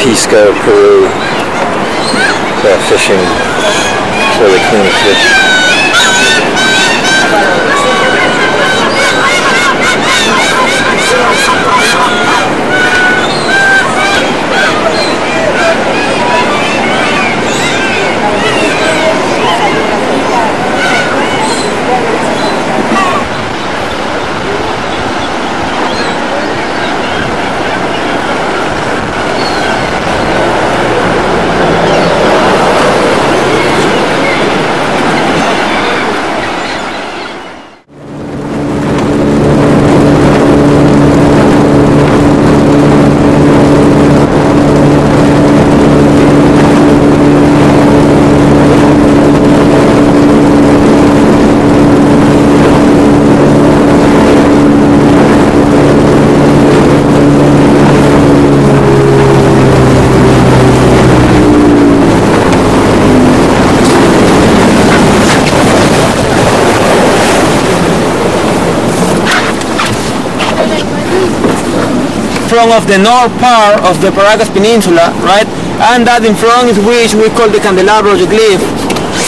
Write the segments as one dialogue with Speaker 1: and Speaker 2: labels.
Speaker 1: Pisco, Peru. They're fishing really clean fish.
Speaker 2: Of the north part of the Paracas Peninsula, right? And that in front is which we call the Candelabro Glyph.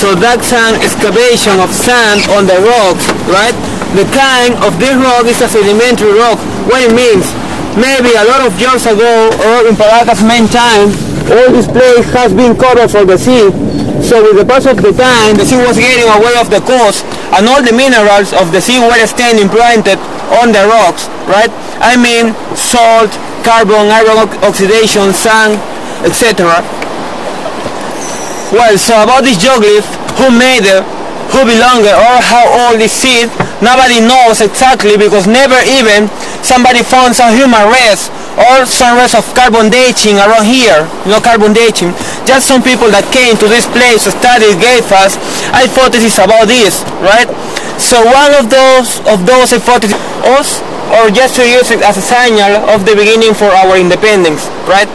Speaker 2: So that's an excavation of sand on the rocks, right? The kind of this rock is a sedimentary rock. What it means, maybe a lot of years ago, or in Paracas main time, all this place has been covered for the sea. So with the passage of the time, the sea was getting away off the coast, and all the minerals of the sea were staying implanted on the rocks, right? I mean salt, carbon, iron oxidation, sand, etc. Well, so about this geoglyph, who made it, who belonged or how old is it, nobody knows exactly because never even somebody found some human rest or some rest of carbon dating around here, you know, carbon dating. Just some people that came to this place to study gave us hypotheses about this, right? So one of those of those hypotheses, or just to use it as a signal of the beginning for our independence, right?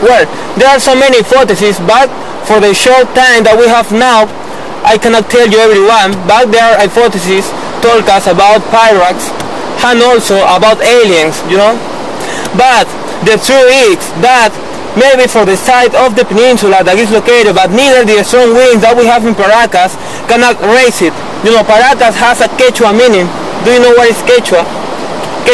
Speaker 2: Well, there are so many hypotheses, but for the short time that we have now, I cannot tell you everyone, but there are hypotheses told us about pirates and also about aliens, you know? But the truth is that maybe for the side of the peninsula that is located, but neither the strong winds that we have in Paracas cannot raise it. You know, Paracas has a Quechua meaning. Do you know what is Quechua?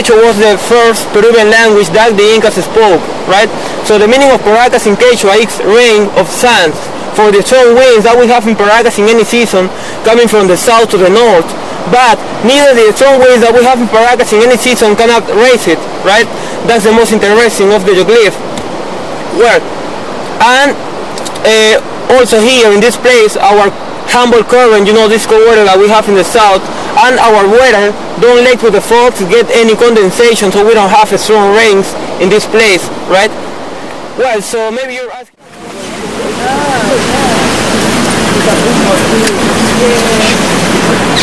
Speaker 2: Quechua was the first Peruvian language that the Incas spoke, right? So the meaning of Paracas in Quechua is rain of sand. For the strong winds that we have in Paracas in any season, coming from the south to the north, but neither the strong winds that we have in Paracas in any season cannot raise it, right? That's the most interesting of the geoglyph. Well, and uh, also here in this place, our Humboldt current, you know, this cold weather that we have in the south, and our weather don't let with the fog to get any condensation, so we don't have strong rains in this place, right? Well, so maybe you're asking.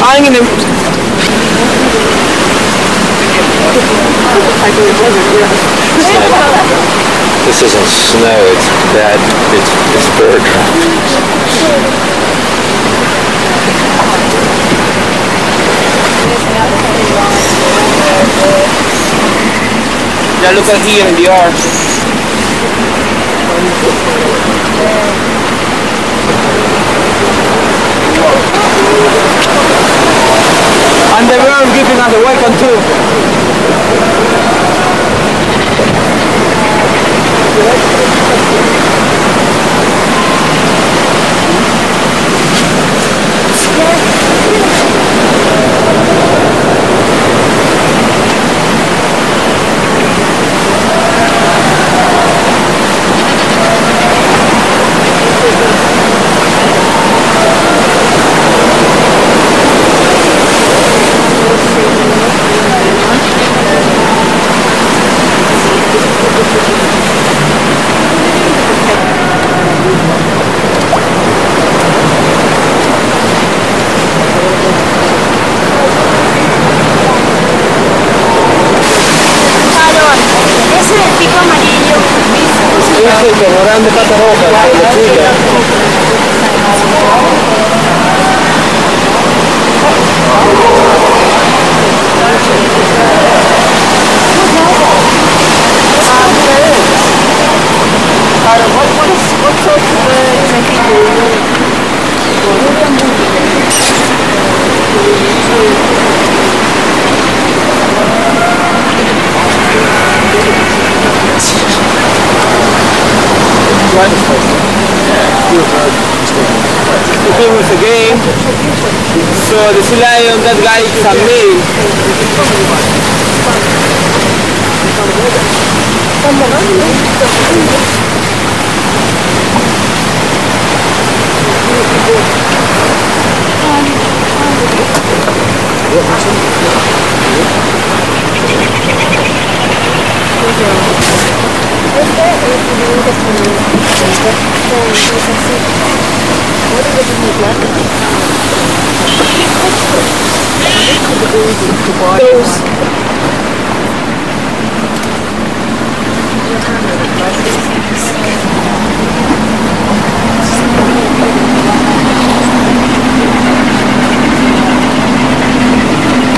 Speaker 2: I'm in the
Speaker 1: This isn't snow, it's bad, it's, it's bird
Speaker 2: Yeah, look at here in the arch. And the bird giving us a welcome too.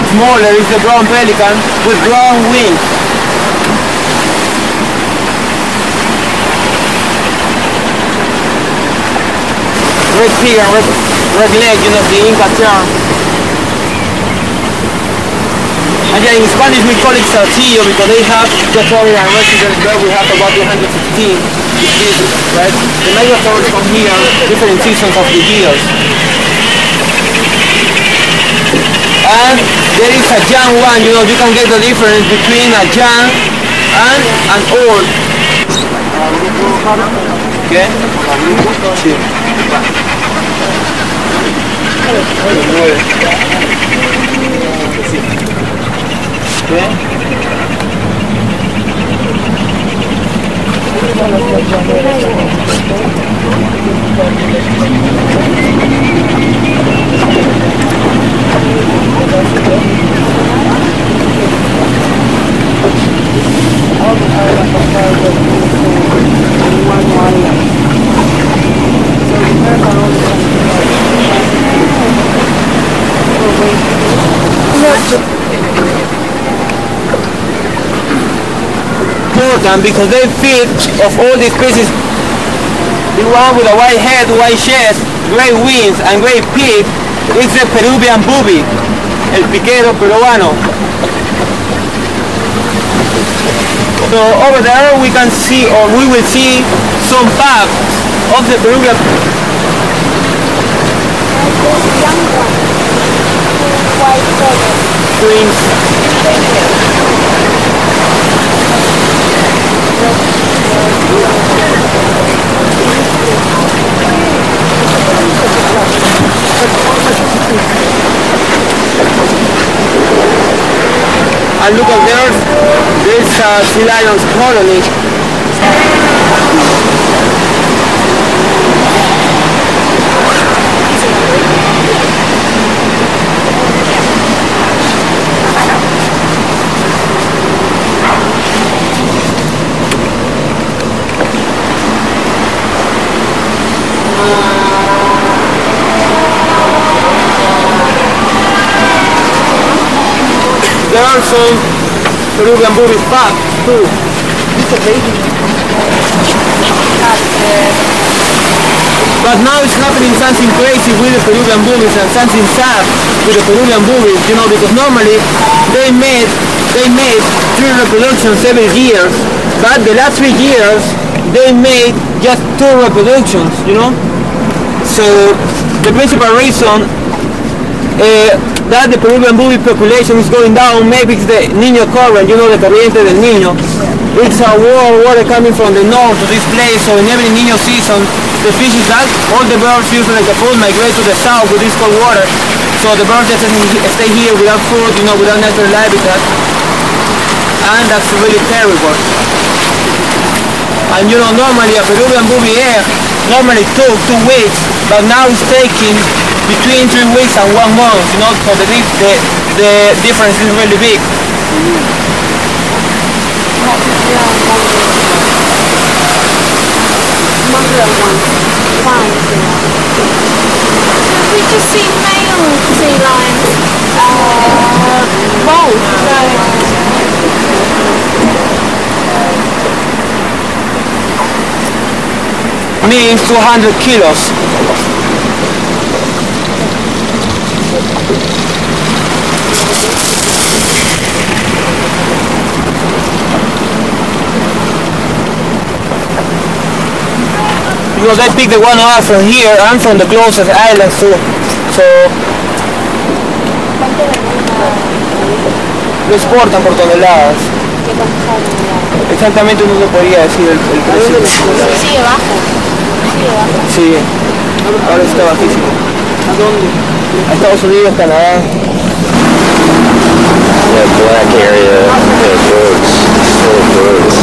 Speaker 2: Smaller is the brown pelican with brown wings. Red and red, red leg, you know, the Inca tern. And yeah, in Spanish we call it saltillo because they have the tolerant residents there. We have about 115 species, right? The migratory from here, different seasons of the years. And there is a young one, you know, you can get the difference between a young and an old. Sí. ¿Qué? Important because they feed of all these species. The one with a white head, white chest, gray wings, and gray pig is the Peruvian booby, el piquero peruano. So over there we can see, or we will see some packs of the Peruvian
Speaker 3: young one. White color.
Speaker 2: twins. And look at there, there's a sea lion's colony. Are some Peruvian boobies back too. But now it's happening something crazy with the Peruvian boobies and something sad with the Peruvian boobies, you know, because normally they made they made three reproductions every year, but the last three years they made just two reproductions, you know. So the principal reason uh, that the Peruvian booby population is going down, maybe it's the Niño current, you know, the corriente del Niño. It's a war water coming from the north to this place, so in every Niño season, the fish is that, all the birds usually like the food migrate to the south with this cold water. So the birds just stay here without food, you know, without natural habitat. And that's really terrible. And you know, normally a Peruvian booby egg normally took two weeks, but now it's taking between three weeks and one month, you know, so the, the, the difference is really big.
Speaker 4: We just seen male sea lions?
Speaker 3: Uh, both.
Speaker 2: Means 200 kilos. Because they pick the one out from here and from the closest islands too. So
Speaker 3: ¿Cuánto
Speaker 2: lo exportan por toneladas. Exactamente no lo podría decir el, el precio.
Speaker 3: Sigue bajo.
Speaker 2: Sí, ahora está bajísimo.
Speaker 5: ¿A dónde?
Speaker 2: A Estados Unidos, Canadá.
Speaker 1: That black area, the birds, full of birds.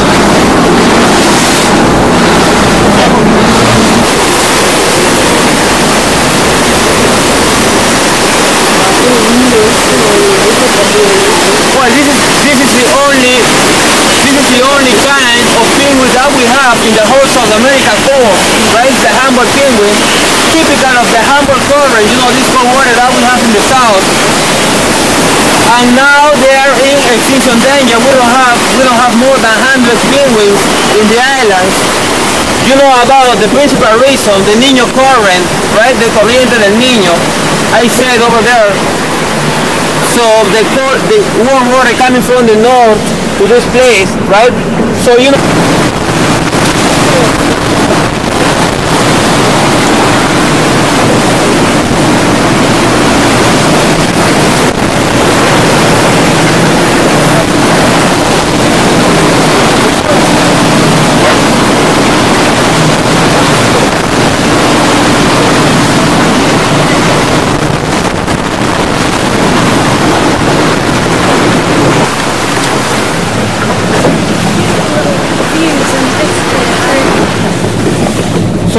Speaker 2: Well, this is this is the only this is the only kind of penguin that we have in the whole South America coast, right? The Humboldt penguin, typical of the Humboldt current. You know, this cold water that we have in the south. And now they are in extinction danger. We don't have we don't have more than 100 penguins in the islands. You know about the principal reason, the Niño current, right? The corriente del Niño. I said over there, so the cold, the warm water coming from the north to this place, right? So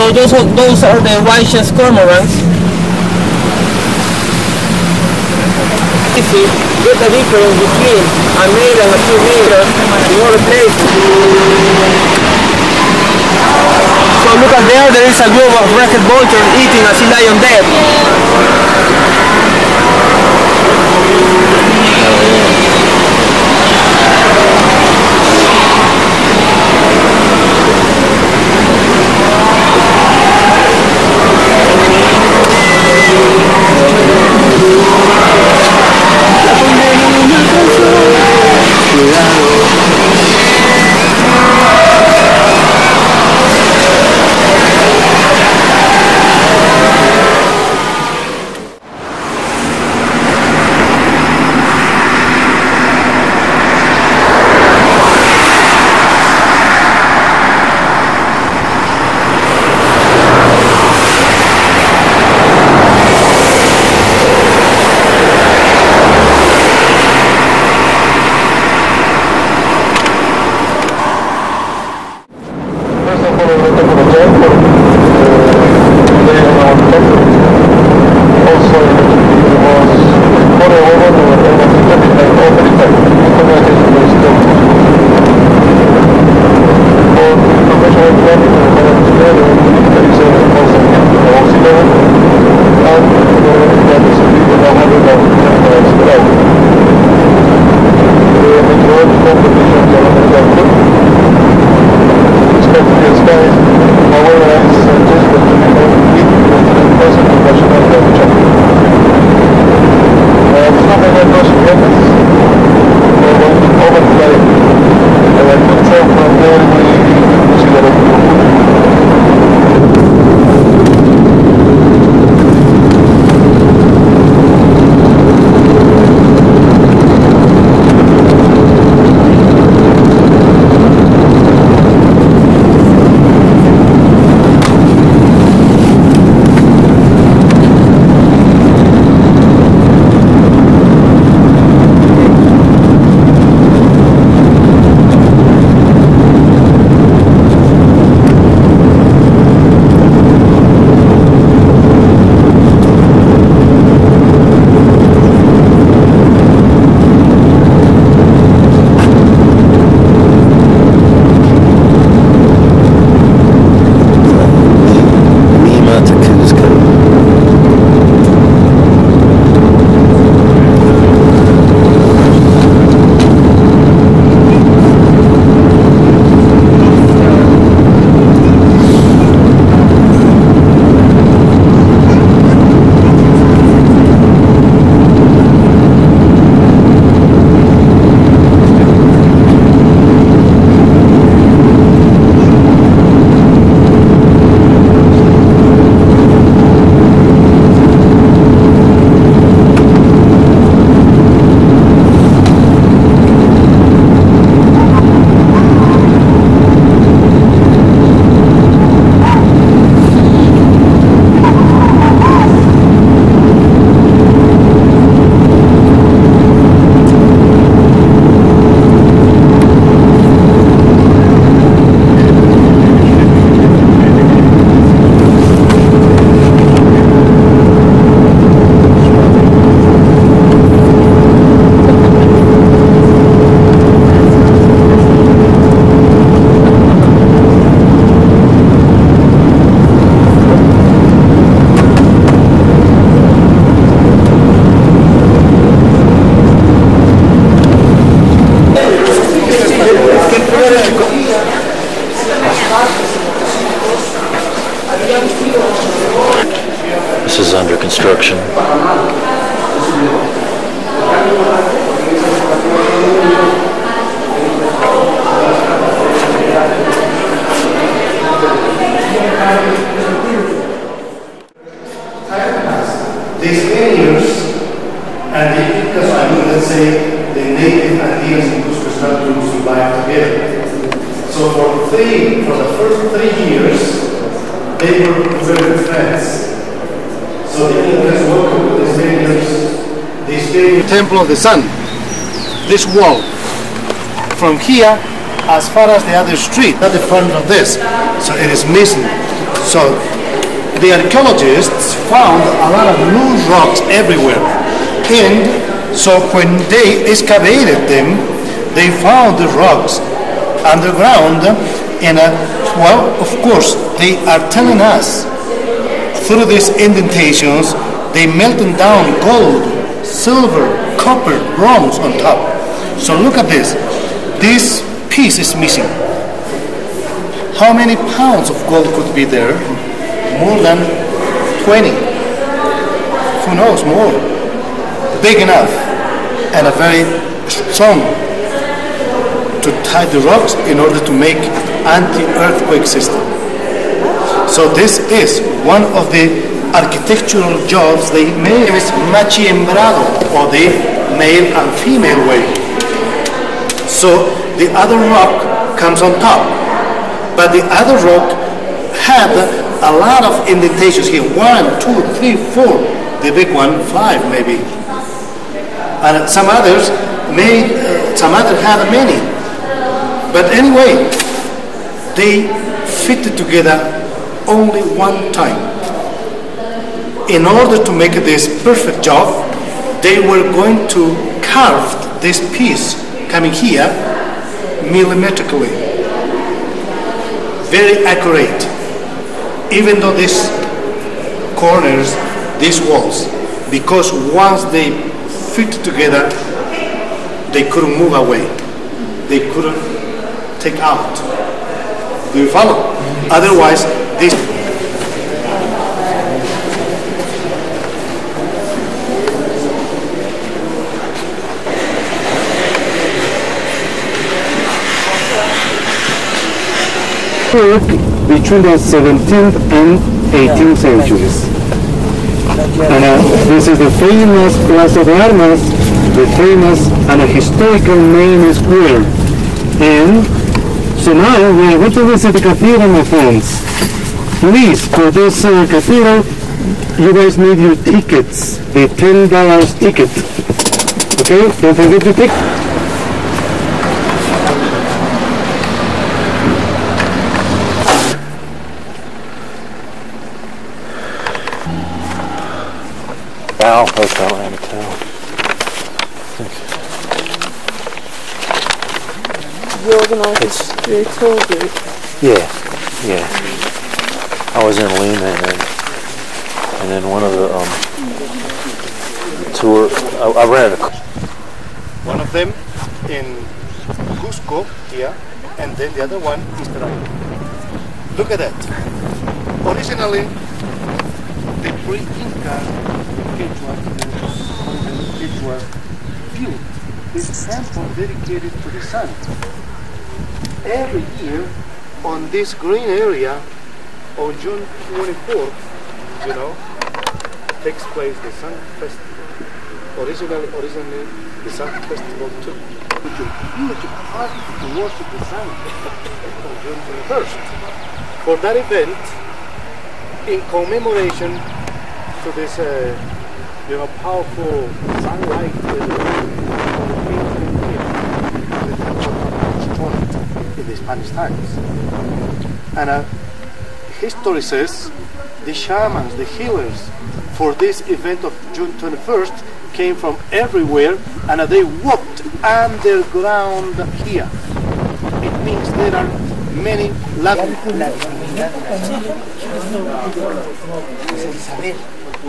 Speaker 2: So those are, those are the white-chest cormorants. You see, get the difference between a male and a female in other places. So look at there, there is a group of red vultures eating a sea lion dead.
Speaker 5: Temple of the Sun. This wall. From here as far as the other street, not the front of this. So it is missing. So the archaeologists found a lot of loose rocks everywhere. And so when they excavated them, they found the rocks underground and uh, well, of course, they are telling us through these indentations, they melted down gold, silver, copper, bronze on top. So look at this. This piece is missing. How many pounds of gold could be there? more than 20. Who knows more? Big enough and a very strong to tie the rocks in order to make anti-earthquake system. So this is one of the architectural jobs they made. It is machiembrado or the male and female way. So the other rock comes on top, but the other rock had a lot of indentations here. One, two, three, four. The big one, five maybe. And some others made, uh, some others had many. But anyway, they fitted together only one time. In order to make this perfect job, they were going to carve this piece coming here millimetrically. Very accurate even though these corners, these walls, because once they fit together, they couldn't move away. They couldn't take out. Do you follow? Mm-hmm. Otherwise, this.
Speaker 6: Between the 17th and 18th centuries. And uh, this is the famous Plaza de Armas, the famous and a historical main square. And so now we are going to visit the cathedral, my friends. Please, for this uh, cathedral, you guys need your tickets, the $10 ticket. Okay, don't forget to take.
Speaker 1: Al, that's Atlanta town.
Speaker 3: You organised the tour group.
Speaker 1: Yeah, yeah. I was in Lima and then, and then one of the um, tour. I, I rented a.
Speaker 5: One of them in Cusco here, and then the other one is Taraya. Look at that. Originally, the pre-Inca Quechua, the Quechua built this temple dedicated to the sun. Every year, on this green area, on June 24th, you know, takes place the Sun Festival. Originally, originally, the Sun Festival took which a huge party to worship the sun on June 21st. For that event, in commemoration to this, uh, you know, powerful sunlight uh, in the Spanish times. And uh, history says the shamans, the healers, for this event of June 21st came from everywhere and they walked underground here. It means there are many Latin.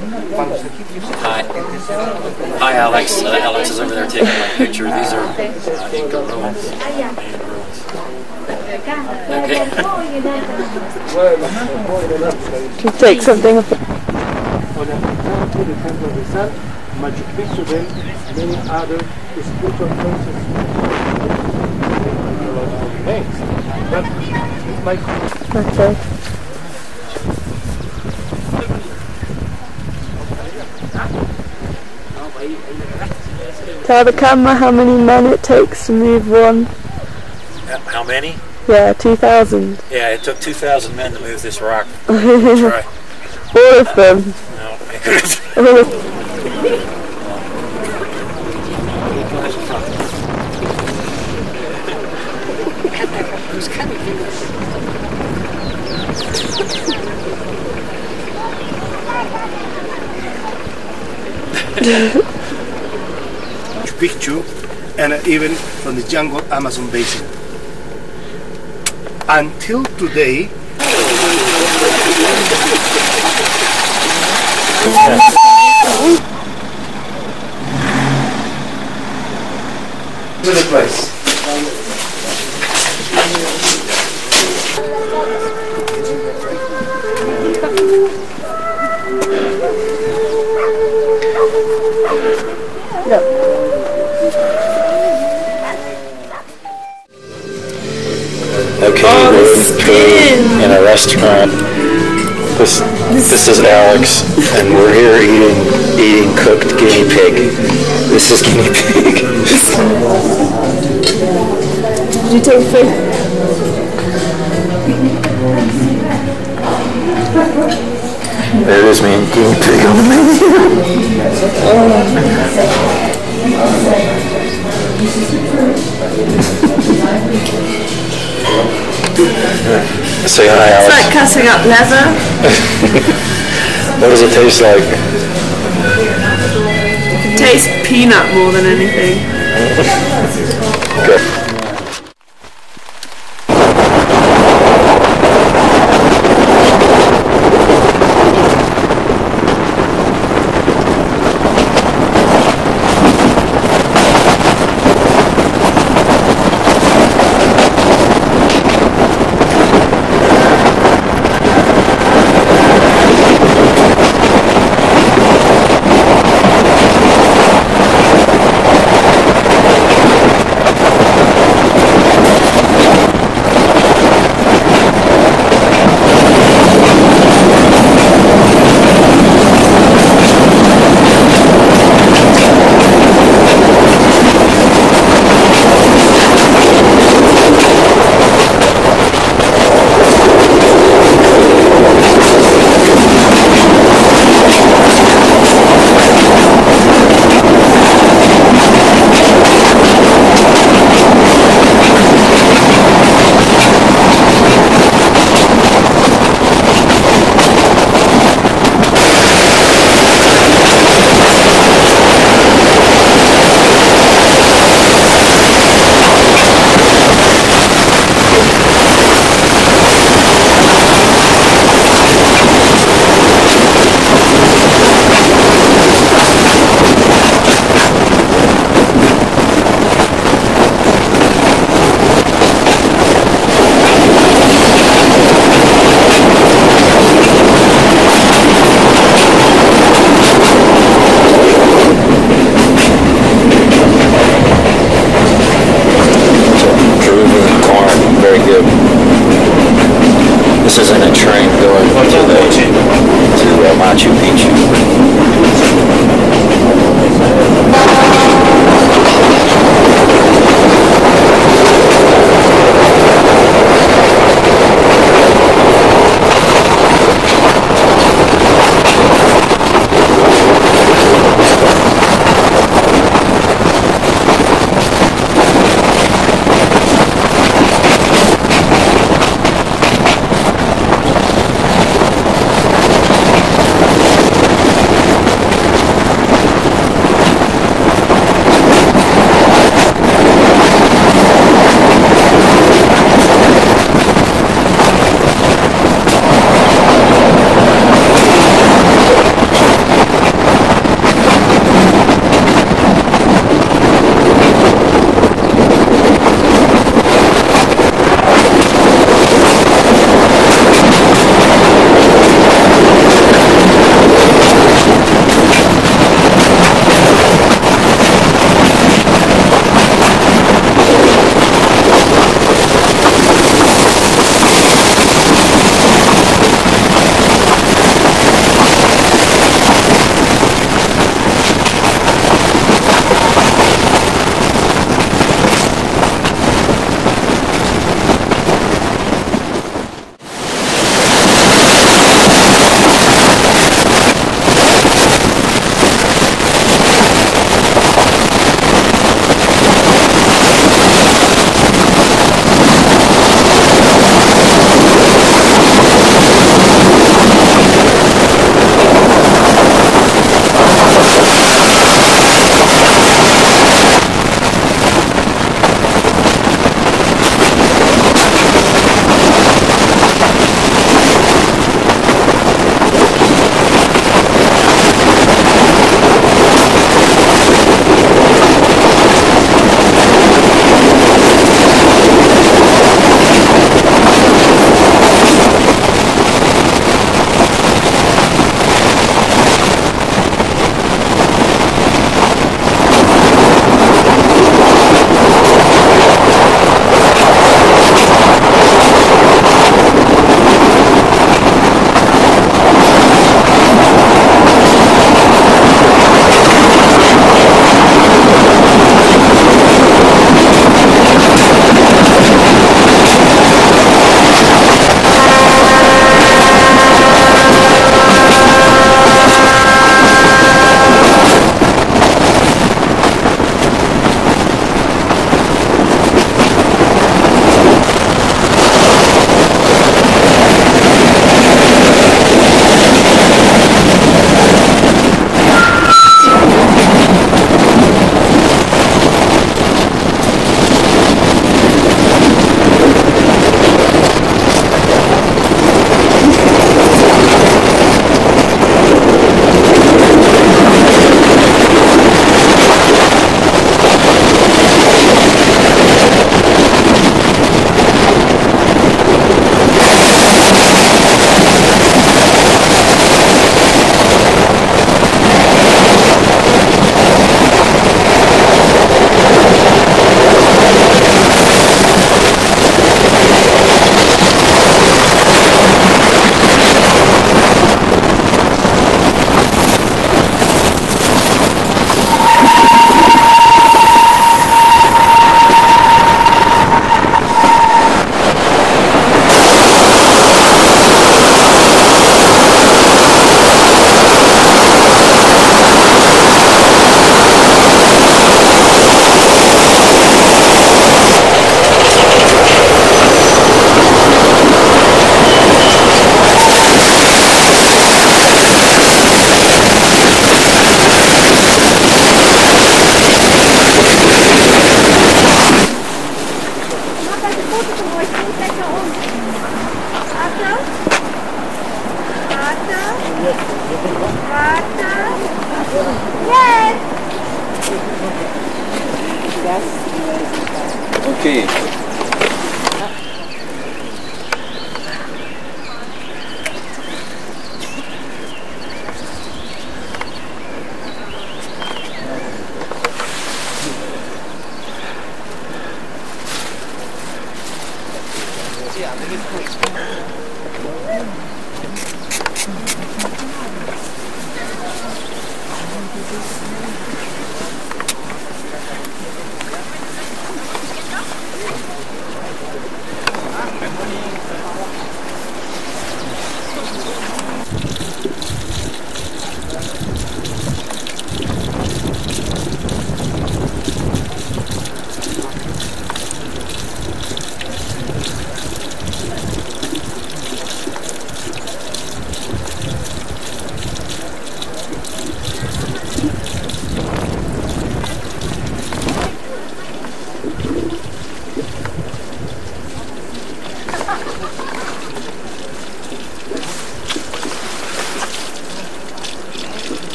Speaker 7: Hi. Hi, Alex. Uh, Alex is over there taking my picture. These are uh, Inca ruins.
Speaker 3: Take something off.
Speaker 8: On a to the Temple of the Sun, Machu Picchu, then many other spiritual places archaeological remains. But it's my
Speaker 3: Okay. Tell the camera how many men it takes to move one.
Speaker 1: How many?
Speaker 3: Yeah, 2,000.
Speaker 1: Yeah, it took 2,000 men to move this rock. Try.
Speaker 3: All of them.
Speaker 1: No.
Speaker 3: All of
Speaker 5: Picchu and even from the jungle Amazon basin. Until today,
Speaker 1: Okay,
Speaker 3: Oh,
Speaker 1: we're
Speaker 3: the
Speaker 1: in a restaurant. This this is Alex, and we're here eating eating cooked guinea pig. This is guinea pig.
Speaker 3: Did you take food?
Speaker 1: There it is, man. Guinea pig on the menu. Hi, Alex.
Speaker 3: Like cutting up leather.
Speaker 1: What does it taste like?
Speaker 3: It tastes peanut more than anything.
Speaker 1: Good.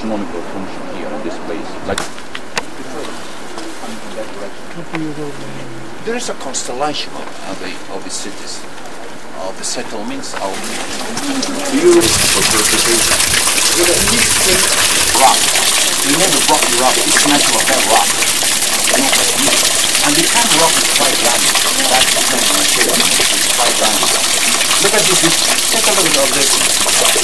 Speaker 7: Astronomical function here in this place. Like there is a constellation of, of, the, of the cities, of the settlements, of beautiful interpretation. With a mixed rock. Remember rocky rock, it's natural bed rock. Not like this. And the kind of rock is quite round. That's the thing when I show. It's quite round. Look at this. Take a look at all this.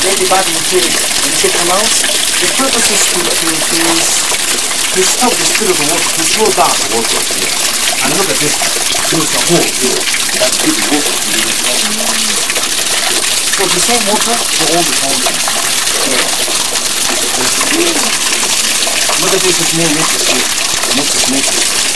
Speaker 7: Lady Bad material in the canals. The purpose is to, to, to, to stop the speed of the water, to slow down the water here. And look at this. There's a hole here. That big water. So the same water for all the fountains. Look at this, it's more nature nature.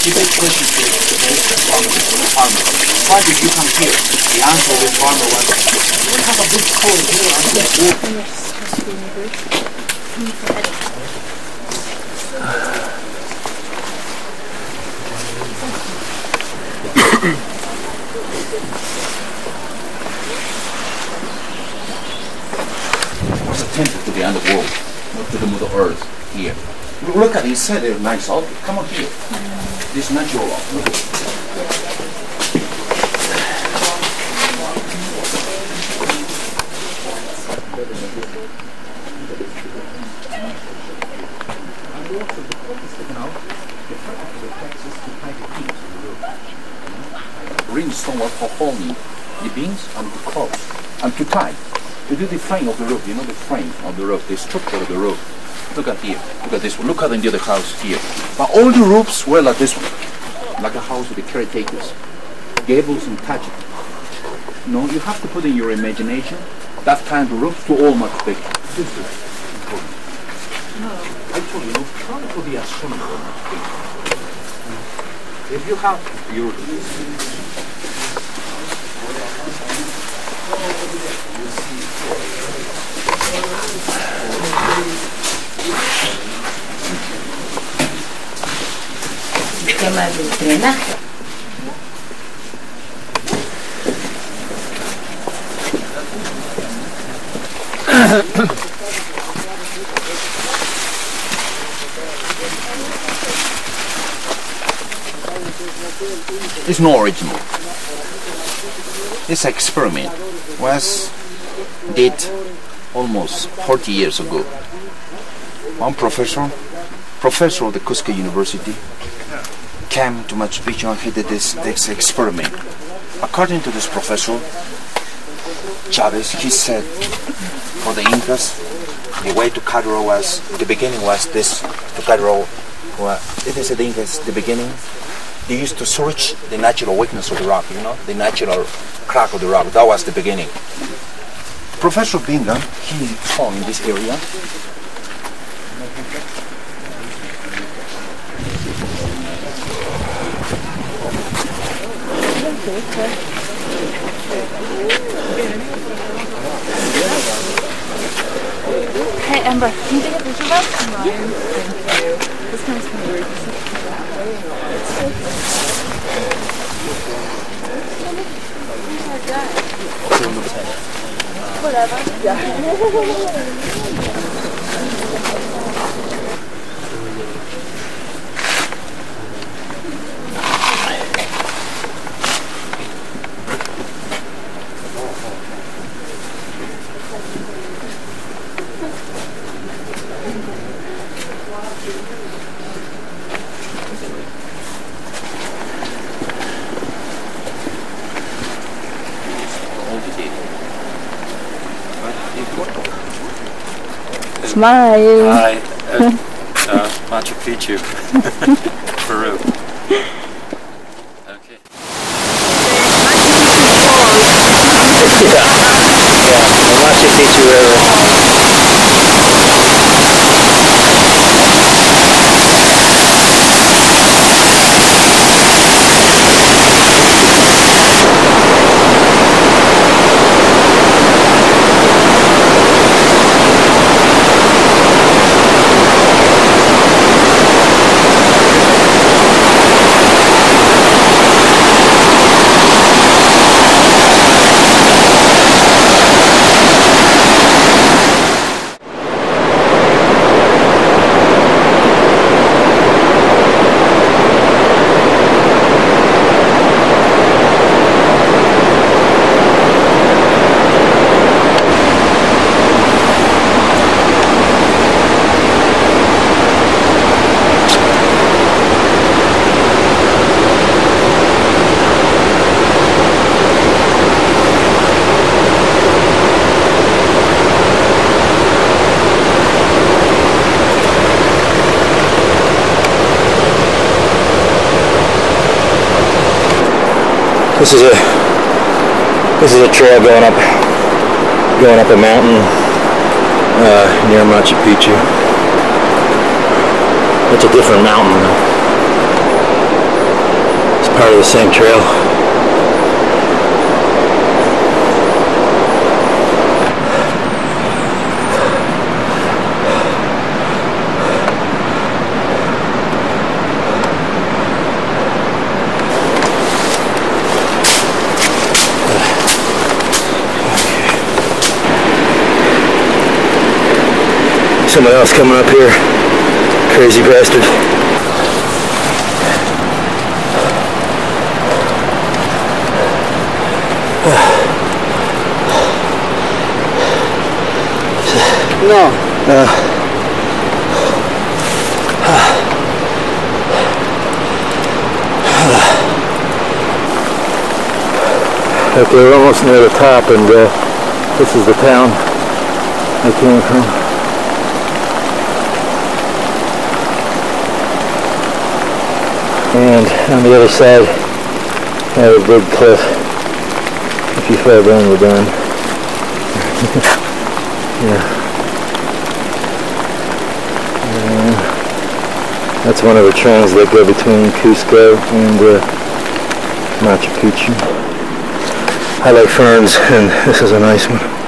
Speaker 7: Take questions to the farmer, to the farmer. Why did you come here? The answer of the farmer was, we have a big hole here and this. What's a temple to the underworld, to the mother earth here. Look at inside, they're nice. Oh, come on here. This is. Look at it. Ringstone was for holding the beams and the cross and to tie. To do the frame of the roof, you know the frame of the roof, the structure of the roof. Look at here. Look at this one. Look at the other house here. But all the roofs were like this one. Like a house with the caretakers. Gables and thatched. No, you have to put in your imagination that kind of roof to all much bigger. This is important. No, I told you, try to be astronomer much. If you have your
Speaker 9: Tema del drenaje.
Speaker 7: It's not original. This experiment was did almost 40 years ago. One professor professor of the Cusco University came to Machu Picchu and he did this, this experiment. According to this professor, Chavez, he said for the Incas, the way to Cairo was, the beginning was this, to well, it is the Incas, the beginning, they used to search the natural weakness of the rock, you know, the natural crack of the rock. That was the beginning. Professor Bingham, he found in this area
Speaker 4: Hey, Amber, can you take a picture of us? Thank you. This kind of weird.
Speaker 3: Smile.
Speaker 1: Hi, uh, uh, Machu Picchu, Peru. Okay. Yeah, the Machu Picchu River. This is a this is a trail going up going up a mountain uh, near Machu Picchu. It's a different mountain though. It's part of the same trail. Somebody else coming up here. Crazy bastard.
Speaker 6: No.
Speaker 1: Okay, we're almost near the top and uh, this is the town I came from. And on the other side, I have a big cliff. If you fall down, we're done. yeah. That's one of the trains that go between Cusco and uh, Machu Picchu. I like ferns, and this is a nice one.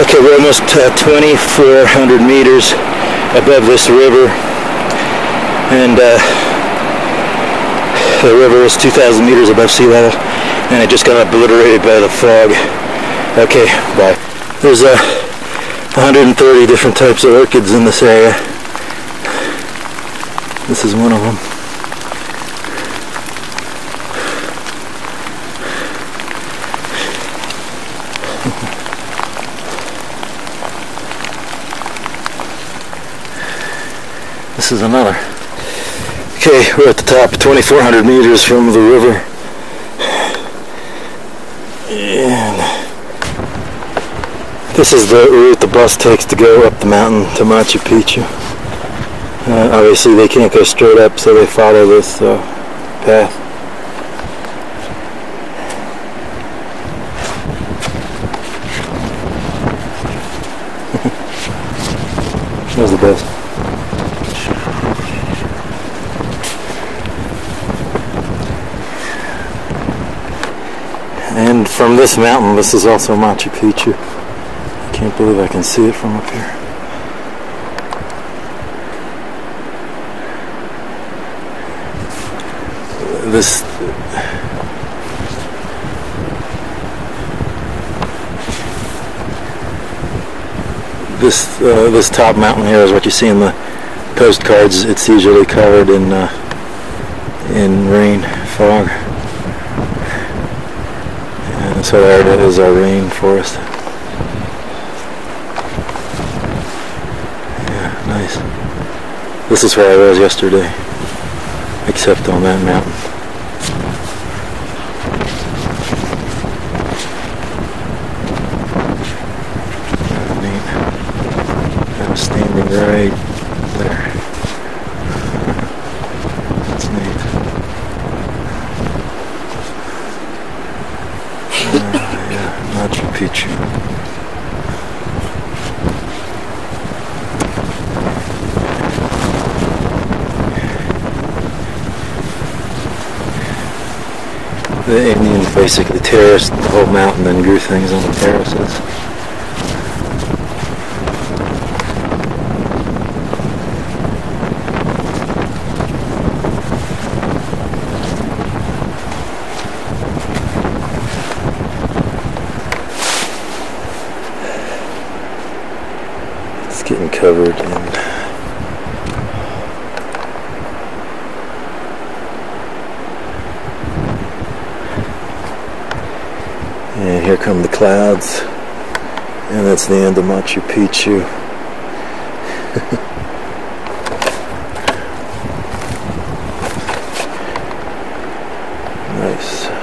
Speaker 1: Okay, we're almost uh, 2,400 meters above this river, and uh, the river is 2,000 meters above sea level, and it just got obliterated by the fog. Okay, bye. There's uh, 130 different types of orchids in this area. This is one of them. This is another. Okay, we're at the top, 2,400 meters from the river. And this is the route the bus takes to go up the mountain to Machu Picchu. Uh, obviously they can't go straight up, so they follow this uh, path. that was the best. And from this mountain, this is also Machu Picchu. I can't believe I can see it from up here. This this uh, this top mountain here is what you see in the postcards. It's usually covered in uh, in rain, fog. So there it is, our rain forest. Yeah, nice. This is where I was yesterday, except on that mountain. Oh, neat. I was standing right there. That's neat. Uh, yeah, Machu Picchu. The Indians basically terraced the whole mountain and grew things on the terraces. It's getting covered in And here come the clouds. And that's the end of Machu Picchu. nice. Nice.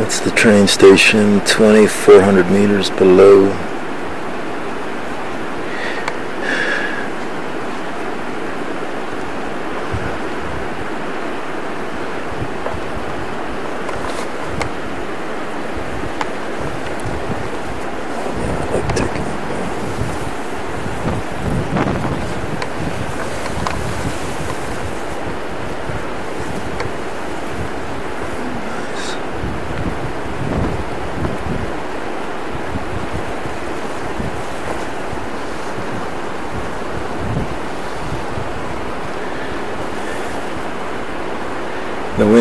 Speaker 1: That's the train station, 2,400 meters below.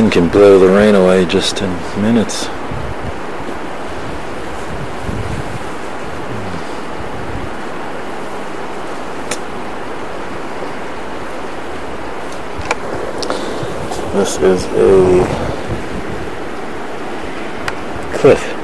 Speaker 1: Wind can blow the rain away just in minutes. This is a cliff.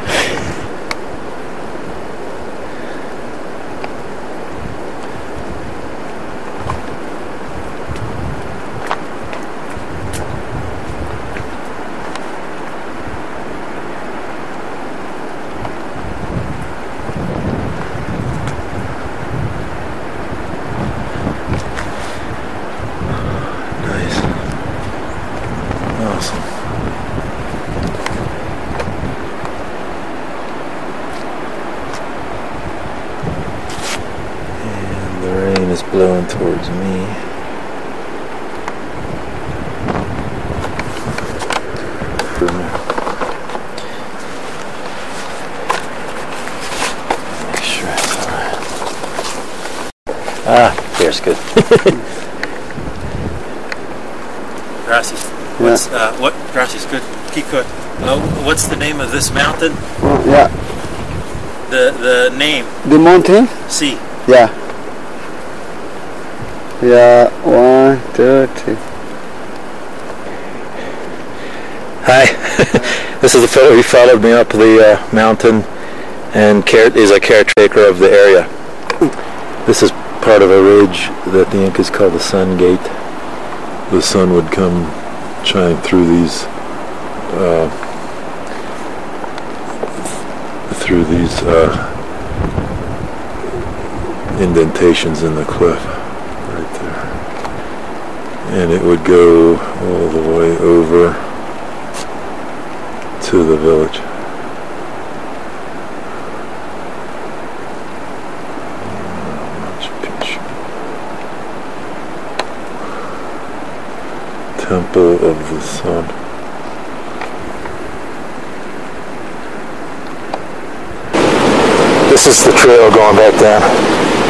Speaker 1: Awesome. And the rain is blowing towards me. Make sure it's alright. Ah, there's good. Grassy. What's uh, what? Grassy's good. Keep good. Oh, what's the name of this mountain?
Speaker 6: Oh, yeah.
Speaker 1: The the name.
Speaker 6: The mountain?
Speaker 1: See.
Speaker 6: Yeah. Yeah, one, two, three.
Speaker 1: Hi. this is the fellow who followed me up the uh, mountain and care, is a caretaker of the area. This is part of a ridge that the Incas call the Sun Gate. The sun would come shine through these uh, through these uh, indentations in the cliff right there. And it would go all the way over to the village. Temple of the Sun This is the trail going back down.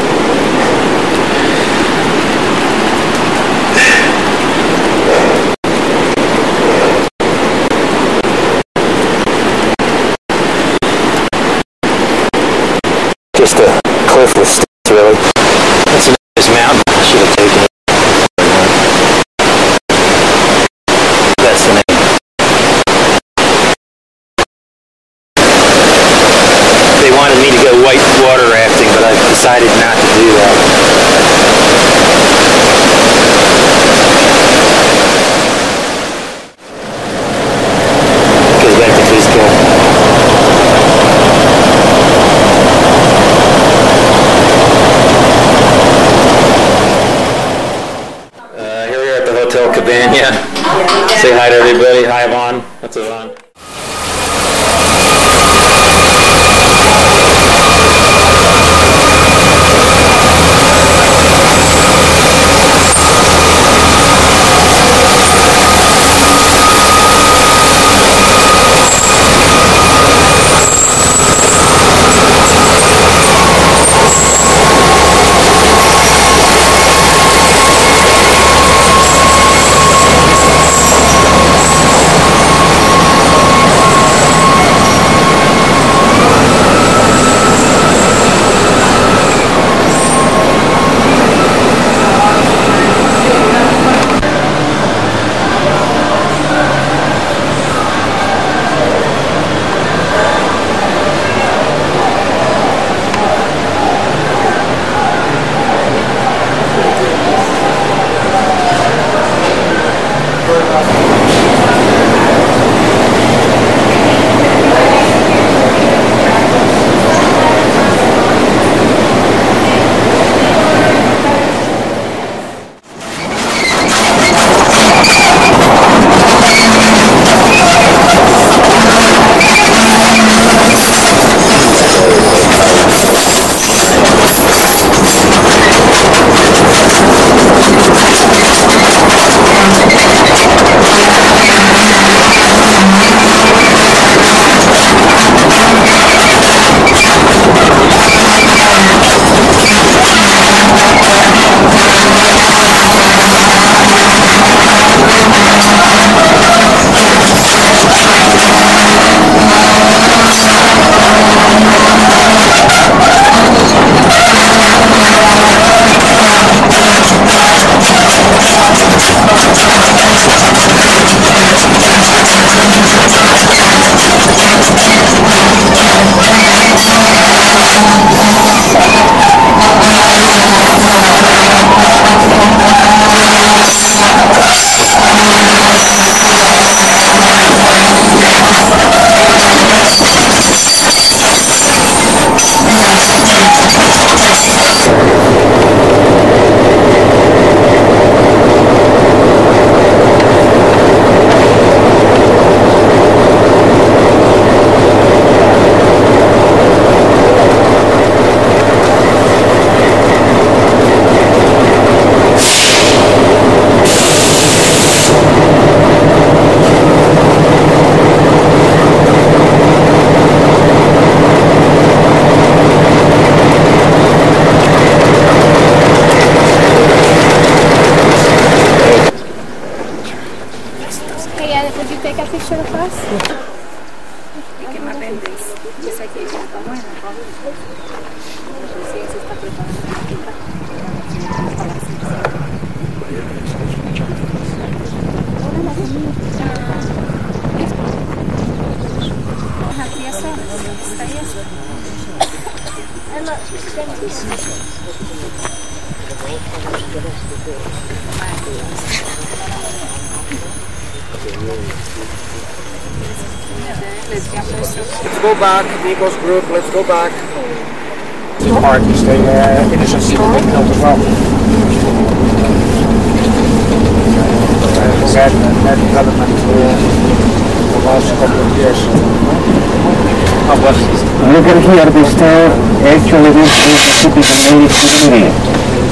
Speaker 6: Hear this town, actually this is a typical native community.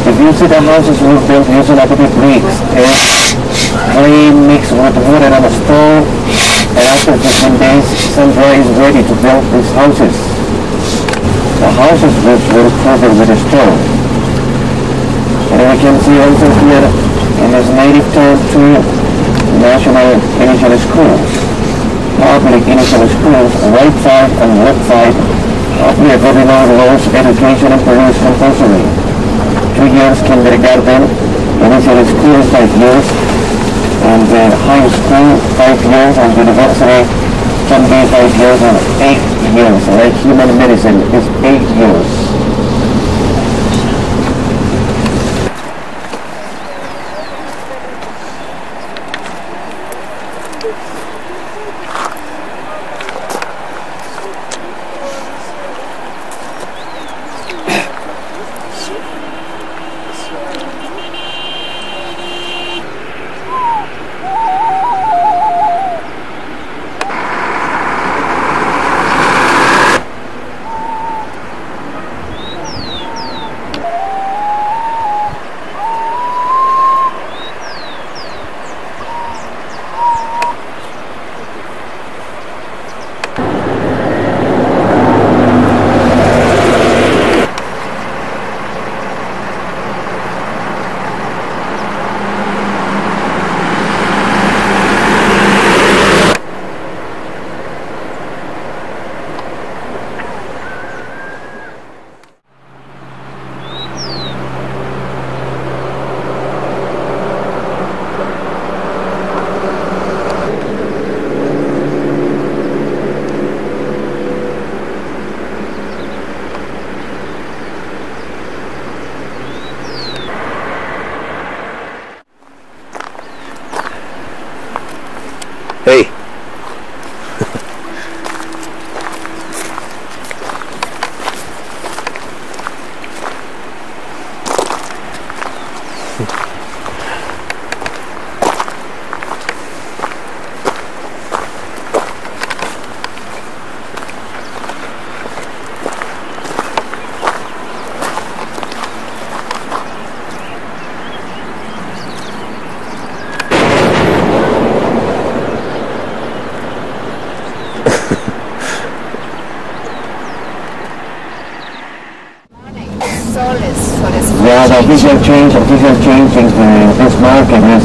Speaker 6: If you see the houses were built using a bit bricks and clay mixed with wood and a stone, and after 15 days, Sandra is ready to build these houses. The houses were, were covered with stone. And we can see also here in this native town two national initial schools public initial schools, right side and left side the Governor Laws Education and Police Compulsory. Two years kindergarten, initial school five years, and uh, high school five years, and university can be five years and eight years. Like human medicine is eight years. Yeah, the official change, change in uh, this market is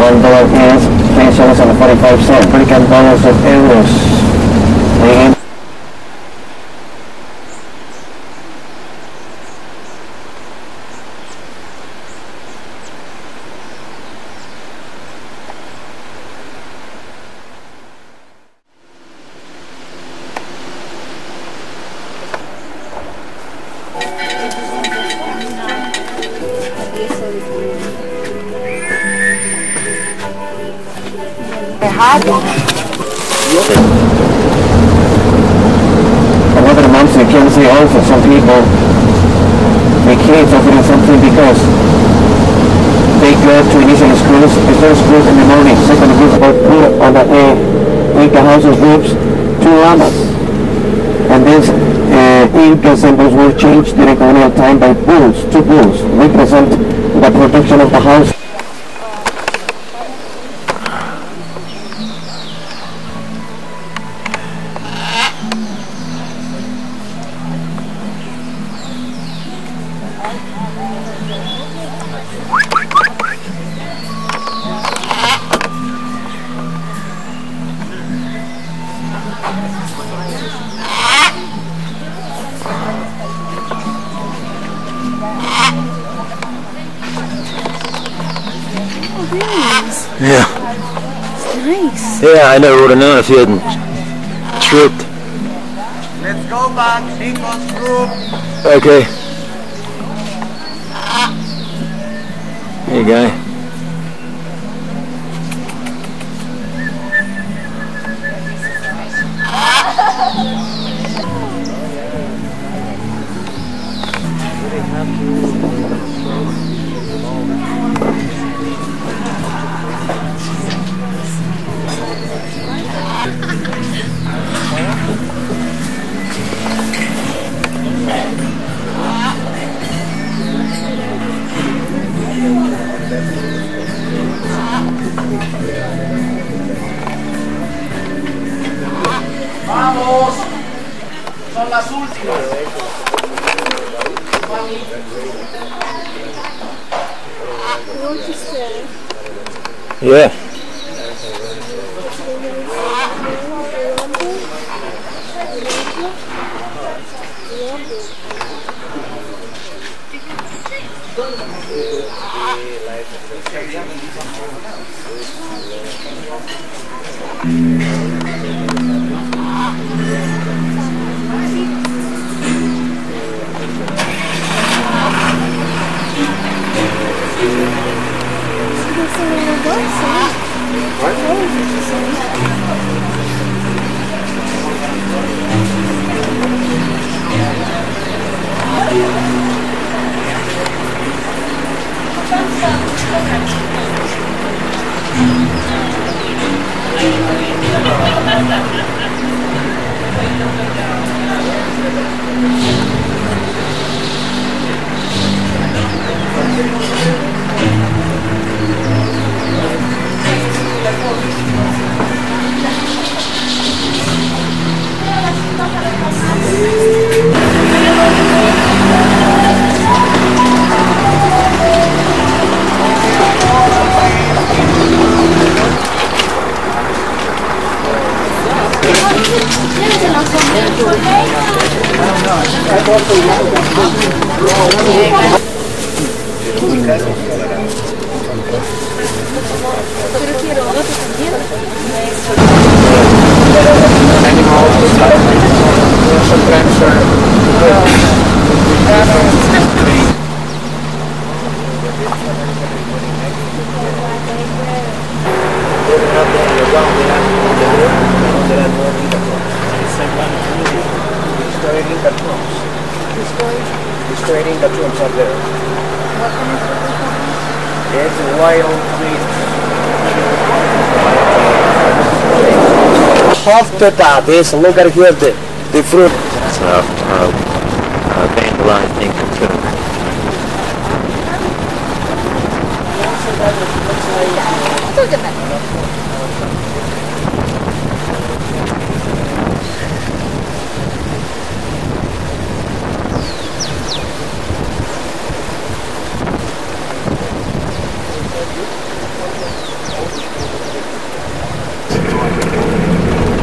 Speaker 6: one dollar is three dollars and forty-five cents. American dollars of euros.
Speaker 4: Trees.
Speaker 1: Yeah.
Speaker 4: It's nice.
Speaker 1: Yeah, I never would have known if you hadn't tripped.
Speaker 10: Let's go back, Nico's group.
Speaker 1: Okay. Hey, guy.
Speaker 10: The this look at here the, the fruit.
Speaker 1: A, a, a dandelion thing from Coon.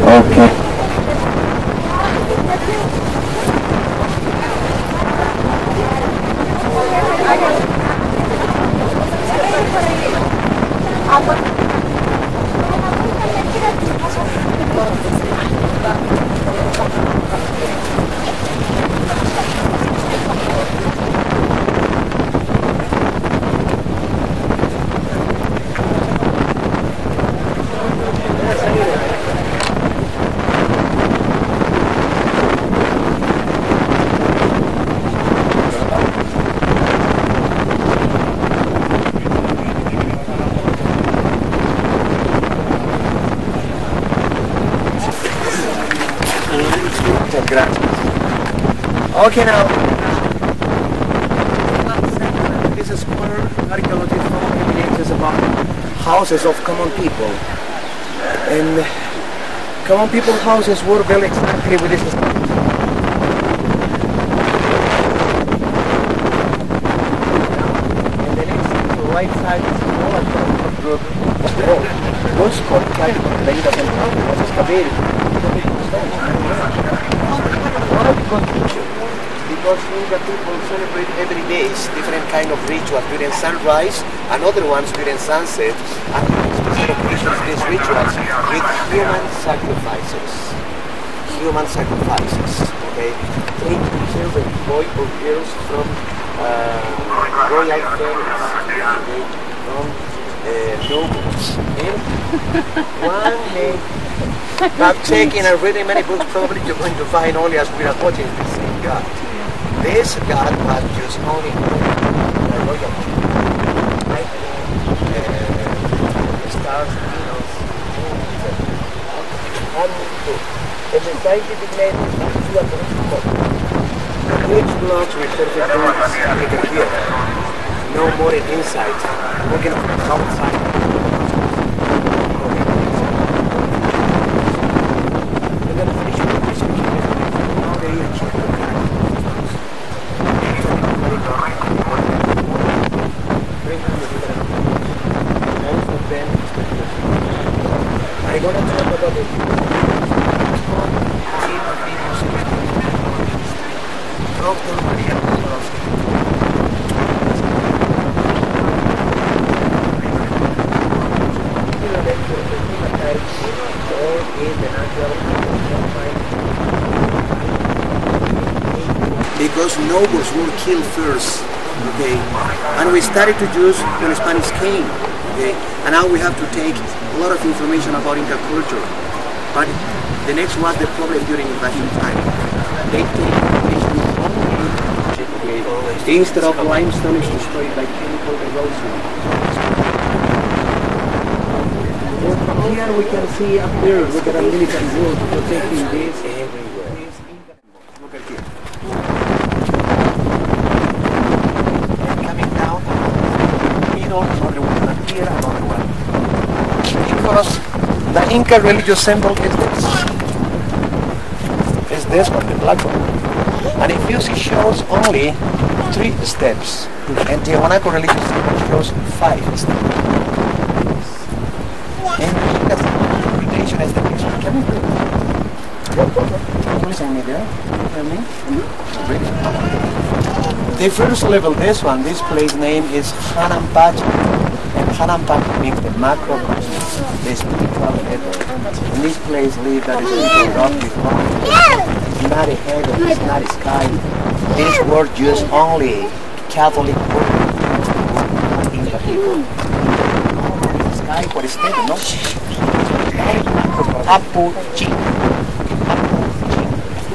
Speaker 6: Okay.
Speaker 10: Okay now. This is where found evidences about houses of common people. And common people houses were built exactly with this And the next right side is smaller group of wall. Those capital, Benita Central, was excavated. The contributions because Inca people celebrate every day different kind of rituals during sunrise and other ones during sunset. And occasions, these rituals with human sacrifices. Human sacrifices. Okay, take children, boy or girls from uh, royal families, okay, from uh, nobles. One day now taking and reading many books, probably you're going to find only as we are watching this same God. This God was just only a royal like uh, stars, Venus, moon, and in the scientific name is Which blocks with perfect blocks make here? No more in inside, looking outside. Dr. Maria. Because nobles were killed first, okay, and we started to use when Spanish came, okay, and now we have to take a lot of information about Inca culture. But the next was the problem during invasion time. They take instead of limestone is destroyed by chemical erosion. Here we can see up there, look at a military wall protecting this everywhere. Because the Inca religious symbol is this. Is this one, the black one. And you see shows only three steps. And the Tiwanaku religious shows five steps. And Inca's interpretation is the picture. Can me. The first level, this one, this place name is Hanampachi. And Hanampachi means the macrocosm, the spiritual level. In this place live that is. It's not a heaven, it's not a sky. This word used only Catholic word. Inca people. Sky ¿no?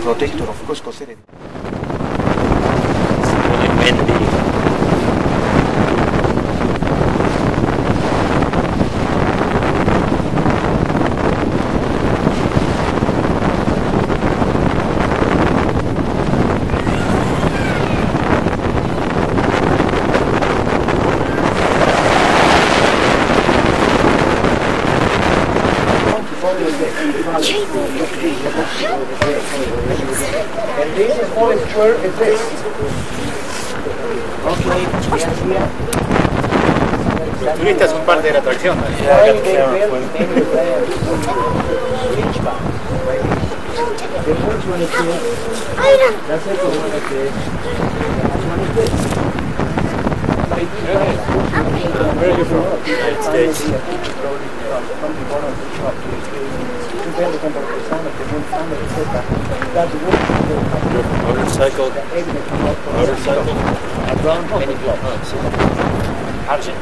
Speaker 10: Protector of Cusco City. And this is all square is this. Okay, yes, here.
Speaker 11: Turistas son parte de la atracción.
Speaker 10: The first one is here. The second one is this. The last one is this.
Speaker 11: Where are you from? United States.
Speaker 10: From the bottom of the shop to the street. Depende con por persona, que un family, etc. That wood
Speaker 11: Motorcycle. Motorcycle.
Speaker 10: around many blocks.
Speaker 11: How does it?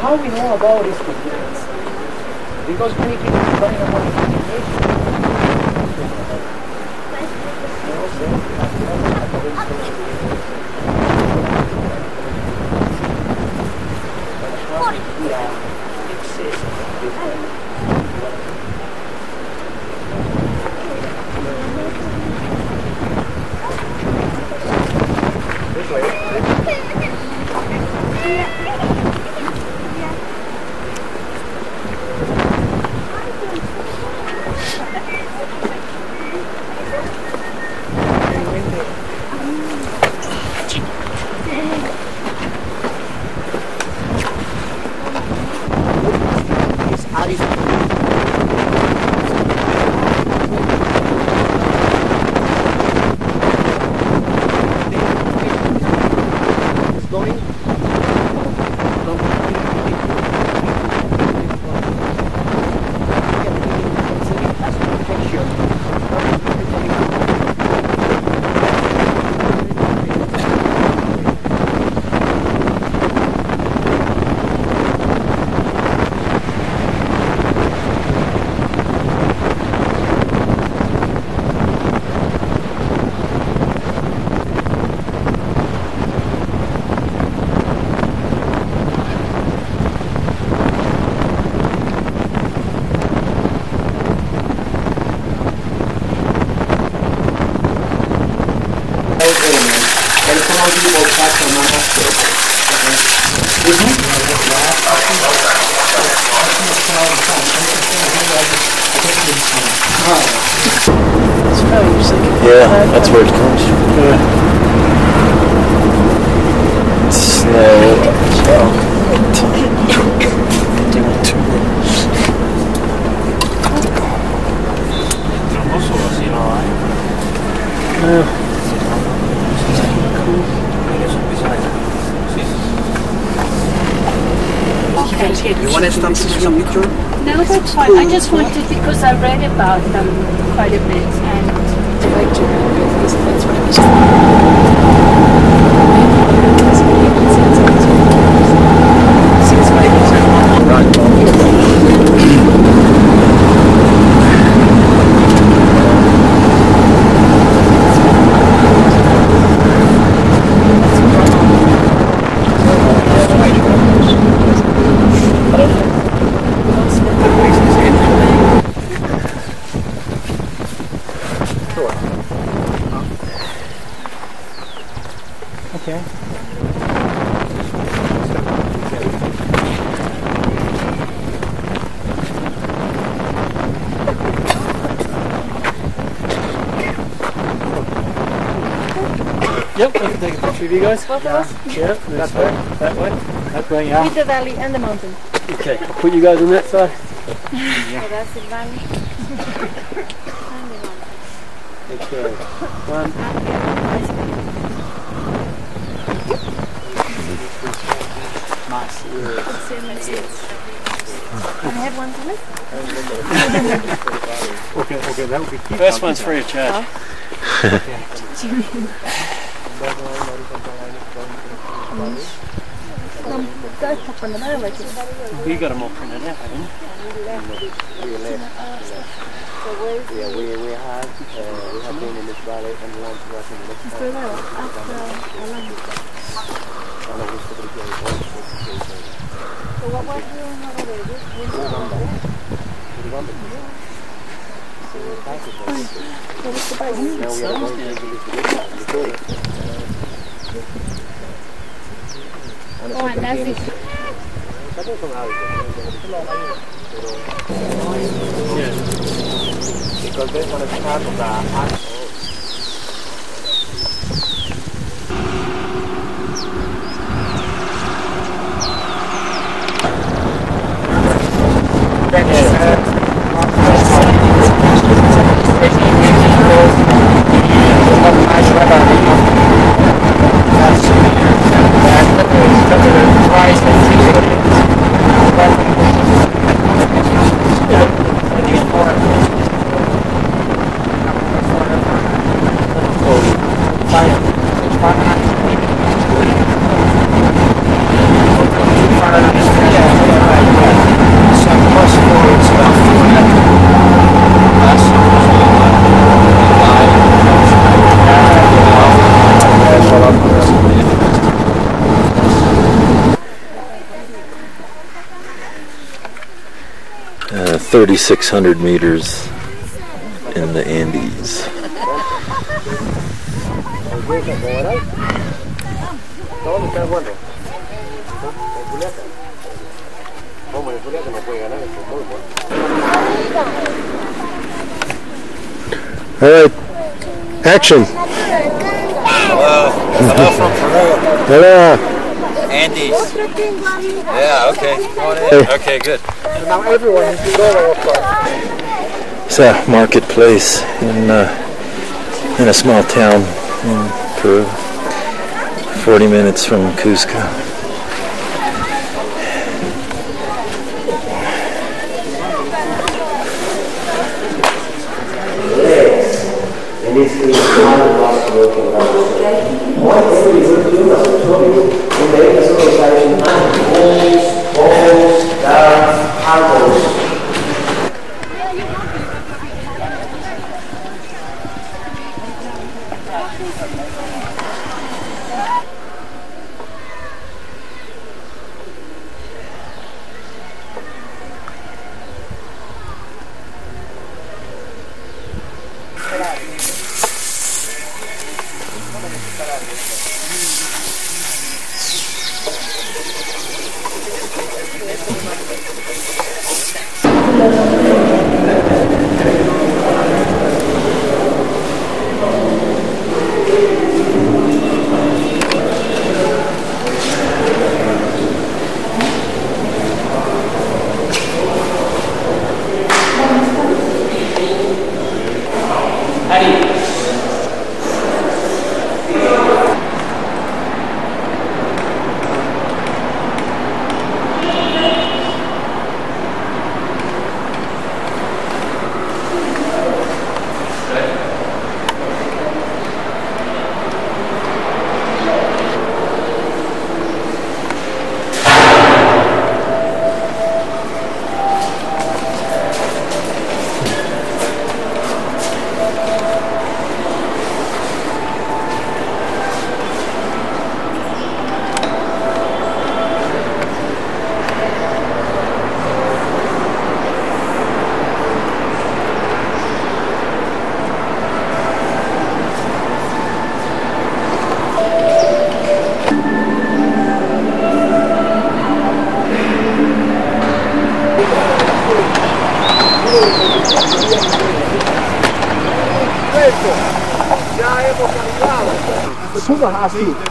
Speaker 10: How we know about this experience? Because many people are running about information. It's
Speaker 1: Yeah, that's where it comes from. Snow.
Speaker 10: You want to stop some picture?
Speaker 12: No, that's fine. I just wanted because I read about them quite a bit and I like to
Speaker 13: Okay. Of you guys.
Speaker 4: Both of us?
Speaker 13: Yeah, this way, that way, that way, yeah.
Speaker 4: With the valley and the mountain.
Speaker 13: Okay, I'll put you guys on that side.
Speaker 4: So that's the valley.
Speaker 13: Okay, one. Nice.
Speaker 4: Can I have one to lift?
Speaker 14: Okay, okay, that would be.
Speaker 13: First one's free of charge.
Speaker 4: De
Speaker 13: You got them all printed out, haven't you?
Speaker 10: Yeah, we, we have uh, we have been in this valley and we want to work in the next
Speaker 4: vad var det du hade varit? Jag visste bara
Speaker 12: Oh, and that's it.
Speaker 10: Because this one is part of
Speaker 1: 3,600 meters in the Andes.
Speaker 10: ¿Dónde está el bueno? En Juliaca. ¿Cómo en Juliaca no puede ganar este fútbol?
Speaker 1: All right, action.
Speaker 15: Hello. Hello from Peru.
Speaker 1: Hello.
Speaker 15: Andes. Yeah, okay. Go on in. Okay, good.
Speaker 10: Now everyone is
Speaker 1: It's a marketplace in uh, in a small town in Peru, 40 minutes from Cusco.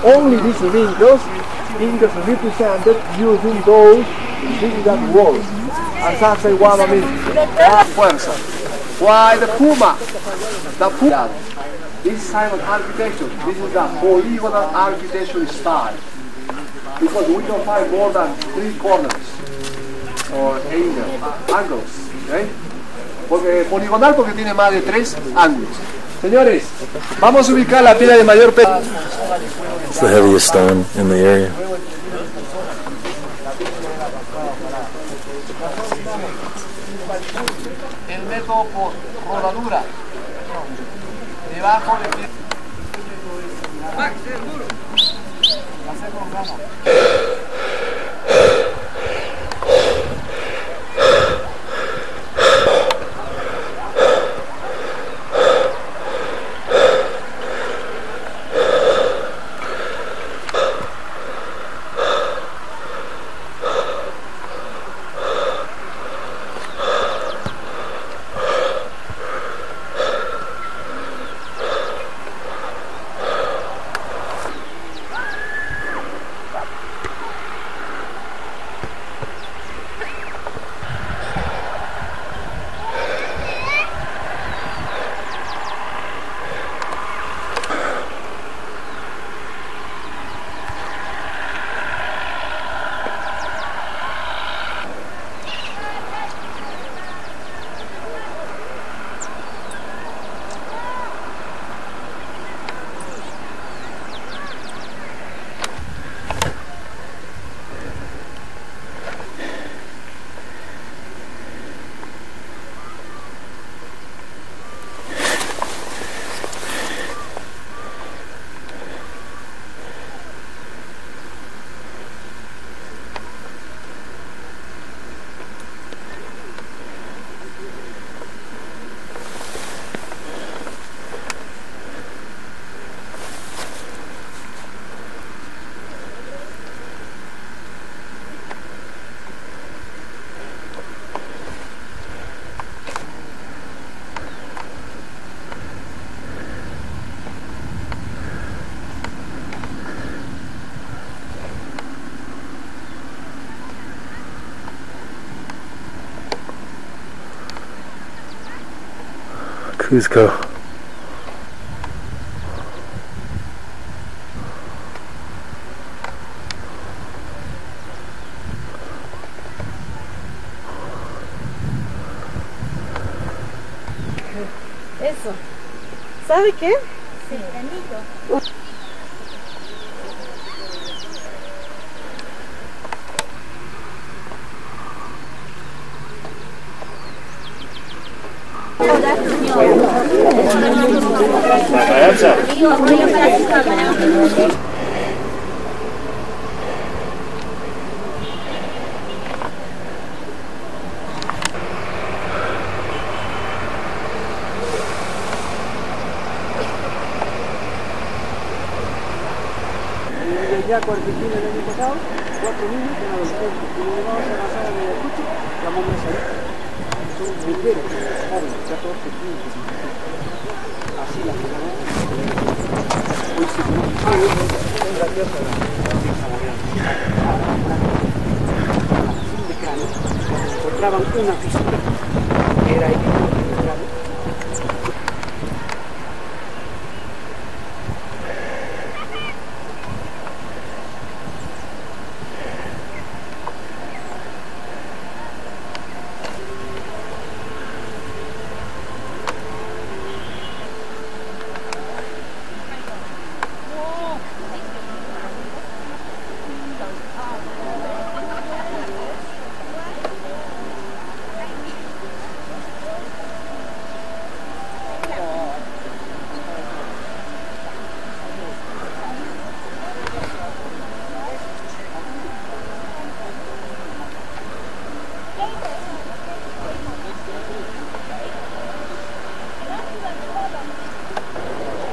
Speaker 8: Only these flamingos, indios represented using those that wall. And that's one of fuerza. Why the Puma? The Puma. This kind of architecture, this is the polygonal architecture style. Because we don't find more than three corners or angles, angles. Okay? Porque poligonal porque tiene más de tres ángulos. Señores, vamos a ubicar la piedra de mayor peso.
Speaker 1: It's the heaviest stone in the area.
Speaker 8: Método. Debajo de
Speaker 1: Cuzco.
Speaker 3: Eso. ¿Sabe qué?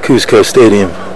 Speaker 1: Cuzco Stadium.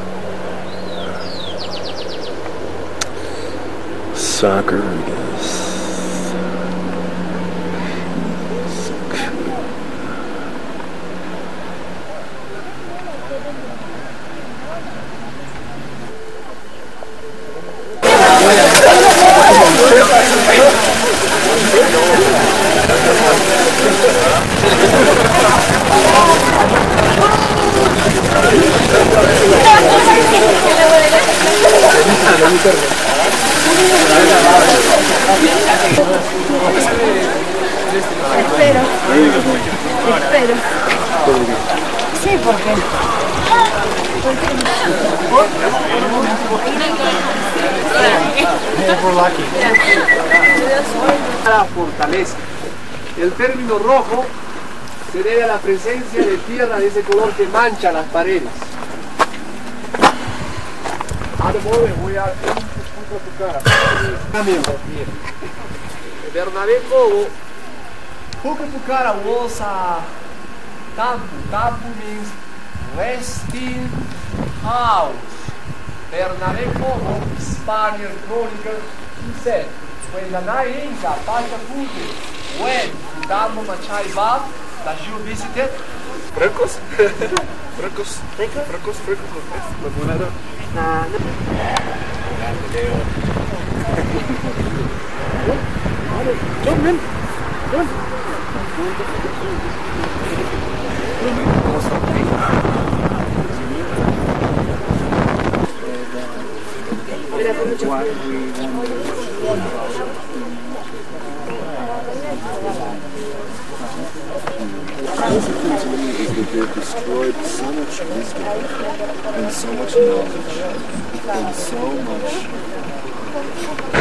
Speaker 8: Ese color que mancha las paredes. Ahora voy a hacer un a tu cara. Bernabé Cobo, Pukapukara was a tabu. Tabu means resting house. Bernabé Cobo, Spaniard chronicle, he said, when the Nai Inca Pachacuti went to Tambo Machai Bath that you visited, Francos? Francos. Francos? Francos, francos, los monedas. Ah, no. John, man. John. What we want to do. Frecos? Frecos? Jump in.
Speaker 16: is that they've destroyed so much wisdom and so much knowledge and so much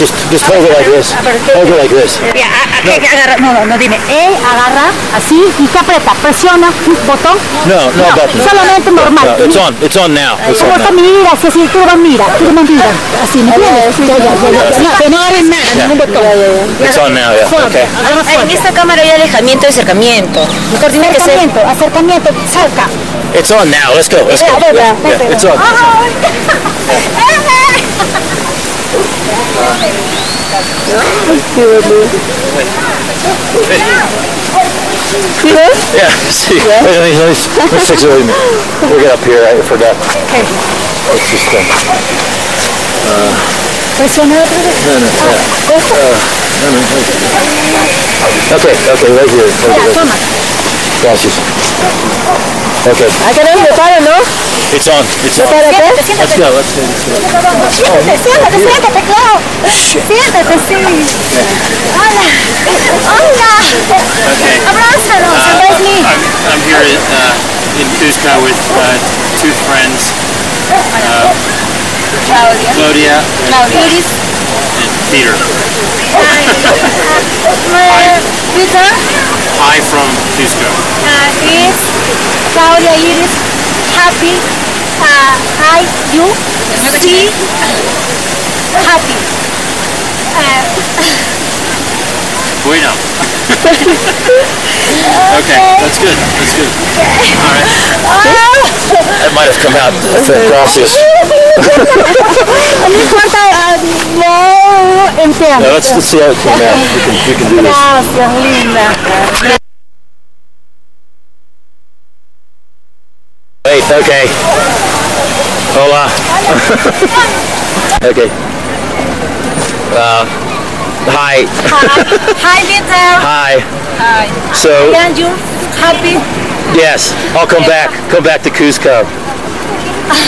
Speaker 1: Just, just, hold it like this. Hold it like this.
Speaker 17: Que agarra, no, no, no, dime, E, agarra, así, y aprieta, presiona, botón.
Speaker 1: No, no button.
Speaker 17: Solamente normal.
Speaker 1: No, it's on. It's on now. It's
Speaker 17: Como
Speaker 1: on
Speaker 17: mira, así, así, tú mira, tú mira, así, ¿me entiendes? Ya, ya, ya, no, no nada, ningún botón.
Speaker 1: It's on now. Yeah. Okay.
Speaker 17: En esta cámara hay alejamiento y acercamiento. Mejor tiene que ser... Acercamiento, acercamiento, salga.
Speaker 1: It's on now. Let's go. Let's go. Yeah,
Speaker 17: ya,
Speaker 1: yeah, it's on. Yeah. See. Wait, let me, let me, let me fix it. Wait a minute. We'll get up here. I forgot. Okay. Let's just. Uh, uh,
Speaker 17: Presiona otra vez.
Speaker 1: no, no. Yeah. Uh, no, no. wait. Okay. Okay. Right here. Right
Speaker 17: Ya,
Speaker 1: here.
Speaker 17: Toma.
Speaker 1: Gracias. Okay.
Speaker 17: Hay que darle paro, ¿no?
Speaker 1: It's on. It's on.
Speaker 17: Siéntate, siéntate.
Speaker 1: Let's go. Let's go. Let's go.
Speaker 17: Siéntate, siéntate, siéntate, claro. Siéntate, sí. Hola. Hola. Abrázalo,
Speaker 15: Uh,
Speaker 17: sabes mí.
Speaker 15: I'm, I'm here uh, in Cusco with uh, two friends, uh,
Speaker 17: Claudia.
Speaker 15: Claudia
Speaker 17: Claudia. Iris.
Speaker 15: and Peter.
Speaker 17: Hi. Uh, Peter.
Speaker 15: Hi from Cusco.
Speaker 17: Uh, is Claudia Iris happy? Uh, hi, you see happy. Uh,
Speaker 15: Bueno. okay, that's good. That's good. All right.
Speaker 1: That might have come out. I think. Gracias.
Speaker 17: no importa, no entiendo.
Speaker 1: Now, let's, let's see how it came out. We can, we can do this.
Speaker 17: Gracias, linda.
Speaker 1: Wait, okay. Hola. okay. Uh, hi.
Speaker 17: Hi, Peter.
Speaker 1: Hi.
Speaker 17: Hi.
Speaker 1: So-
Speaker 17: And you happy?
Speaker 1: Yes, I'll come back. Come back to Cusco.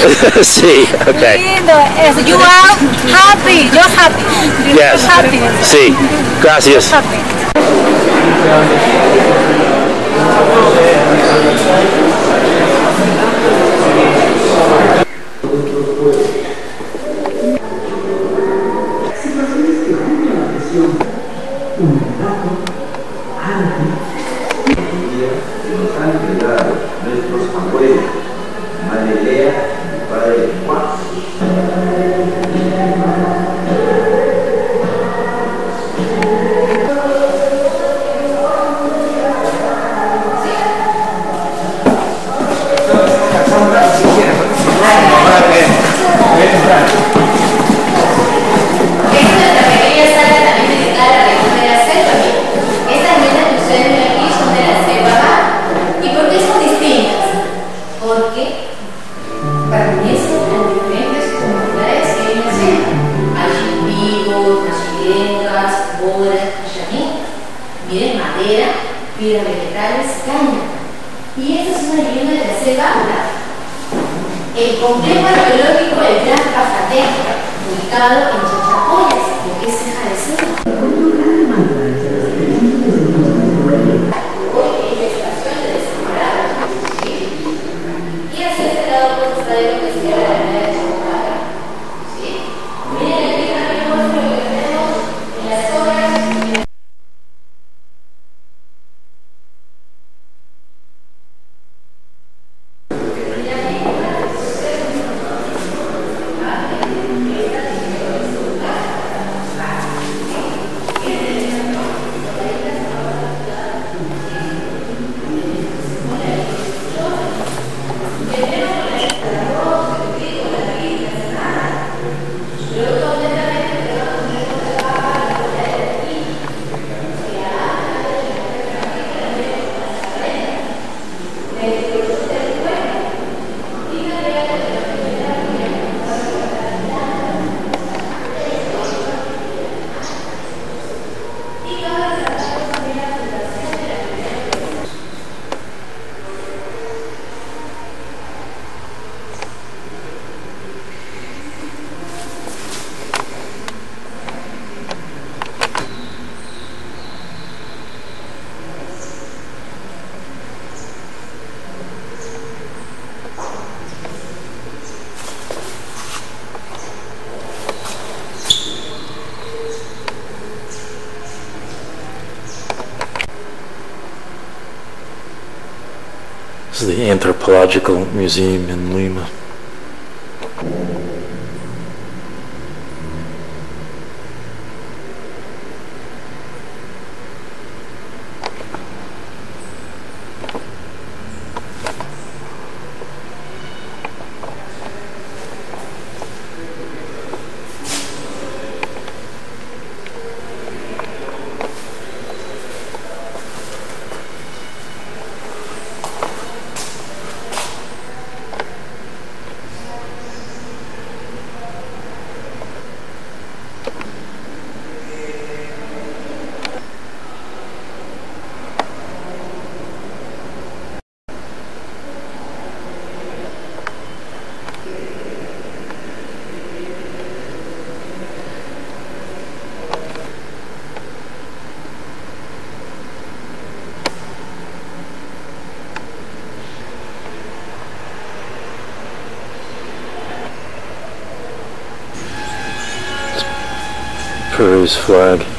Speaker 1: See, okay.
Speaker 17: Lindo. Yes, you are happy. You're happy. You're
Speaker 1: Yes.
Speaker 17: happy.
Speaker 1: See, gracias.
Speaker 17: Happy.
Speaker 18: Complejo arqueológico del Gran Cafateca, ubicado en
Speaker 1: Anthropological Museum in Lima. Peru's flag.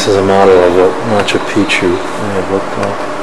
Speaker 1: This is a model of what Machu Picchu may have looked like.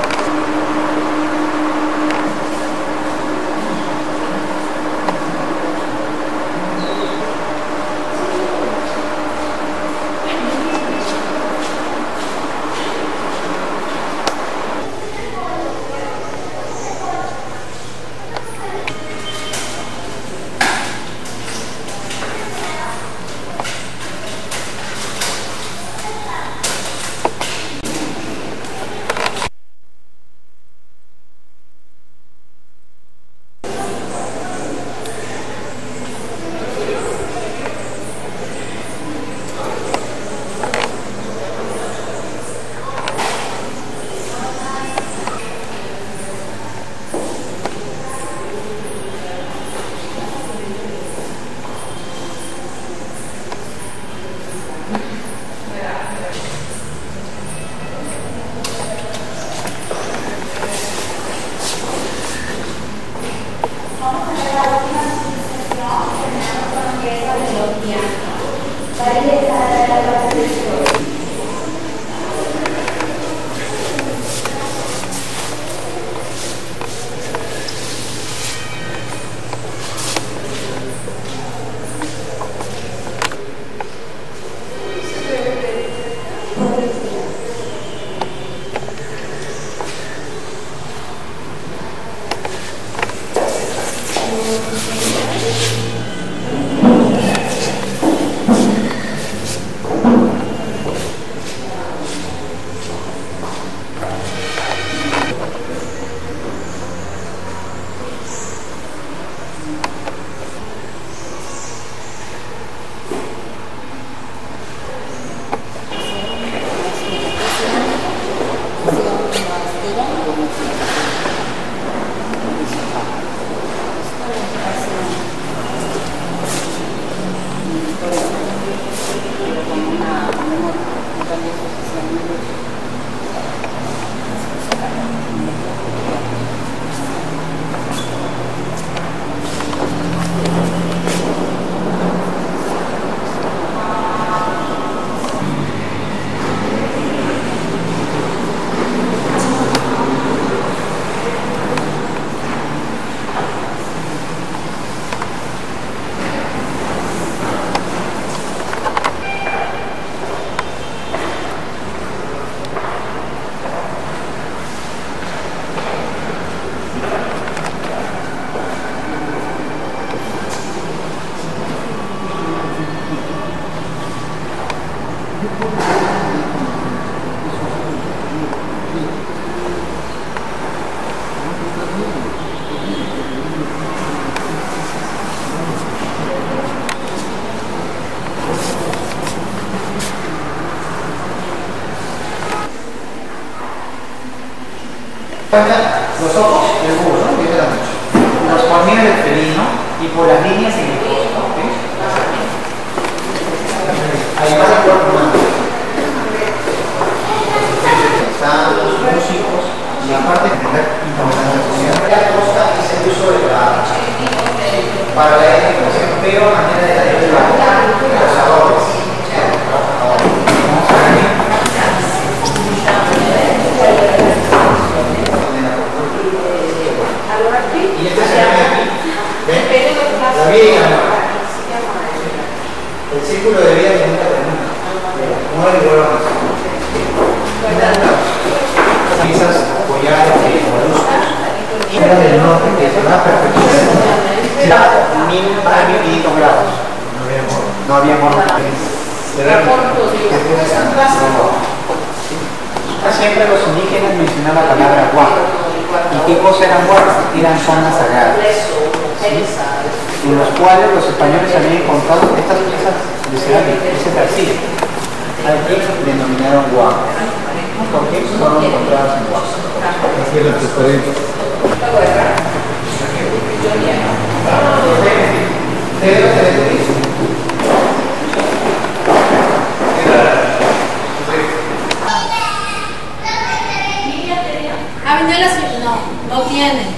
Speaker 10: Los ojos del búho, ¿no? Yo te lo he dicho. Los corneas del felino y por las líneas en el rostro, ¿ok? Además del cuerpo humano. Están los músicos y aparte de tener información de la costa es el uso de la para la identificación, pero manera de la los sabores. Vamos a ver. Y este se ve aquí. ¿Ven? El círculo de vida nunca termina. Muere y vuelve a nacer. Piezas, collares, moluscos. Era del norte que se va a perfeccionar. Mil años y dos grados. No había morro. Siempre los indígenas mencionaban la palabra guapo. ¿Y qué cosas eran guapas? Eran zonas sagradas. En los cuales los españoles habían encontrado estas piezas de cerámica, ese tarcillo. Aquí denominaron guapo. Porque fueron encontradas en guapo. Así es la transparencia.
Speaker 19: Ah. No, no tiene.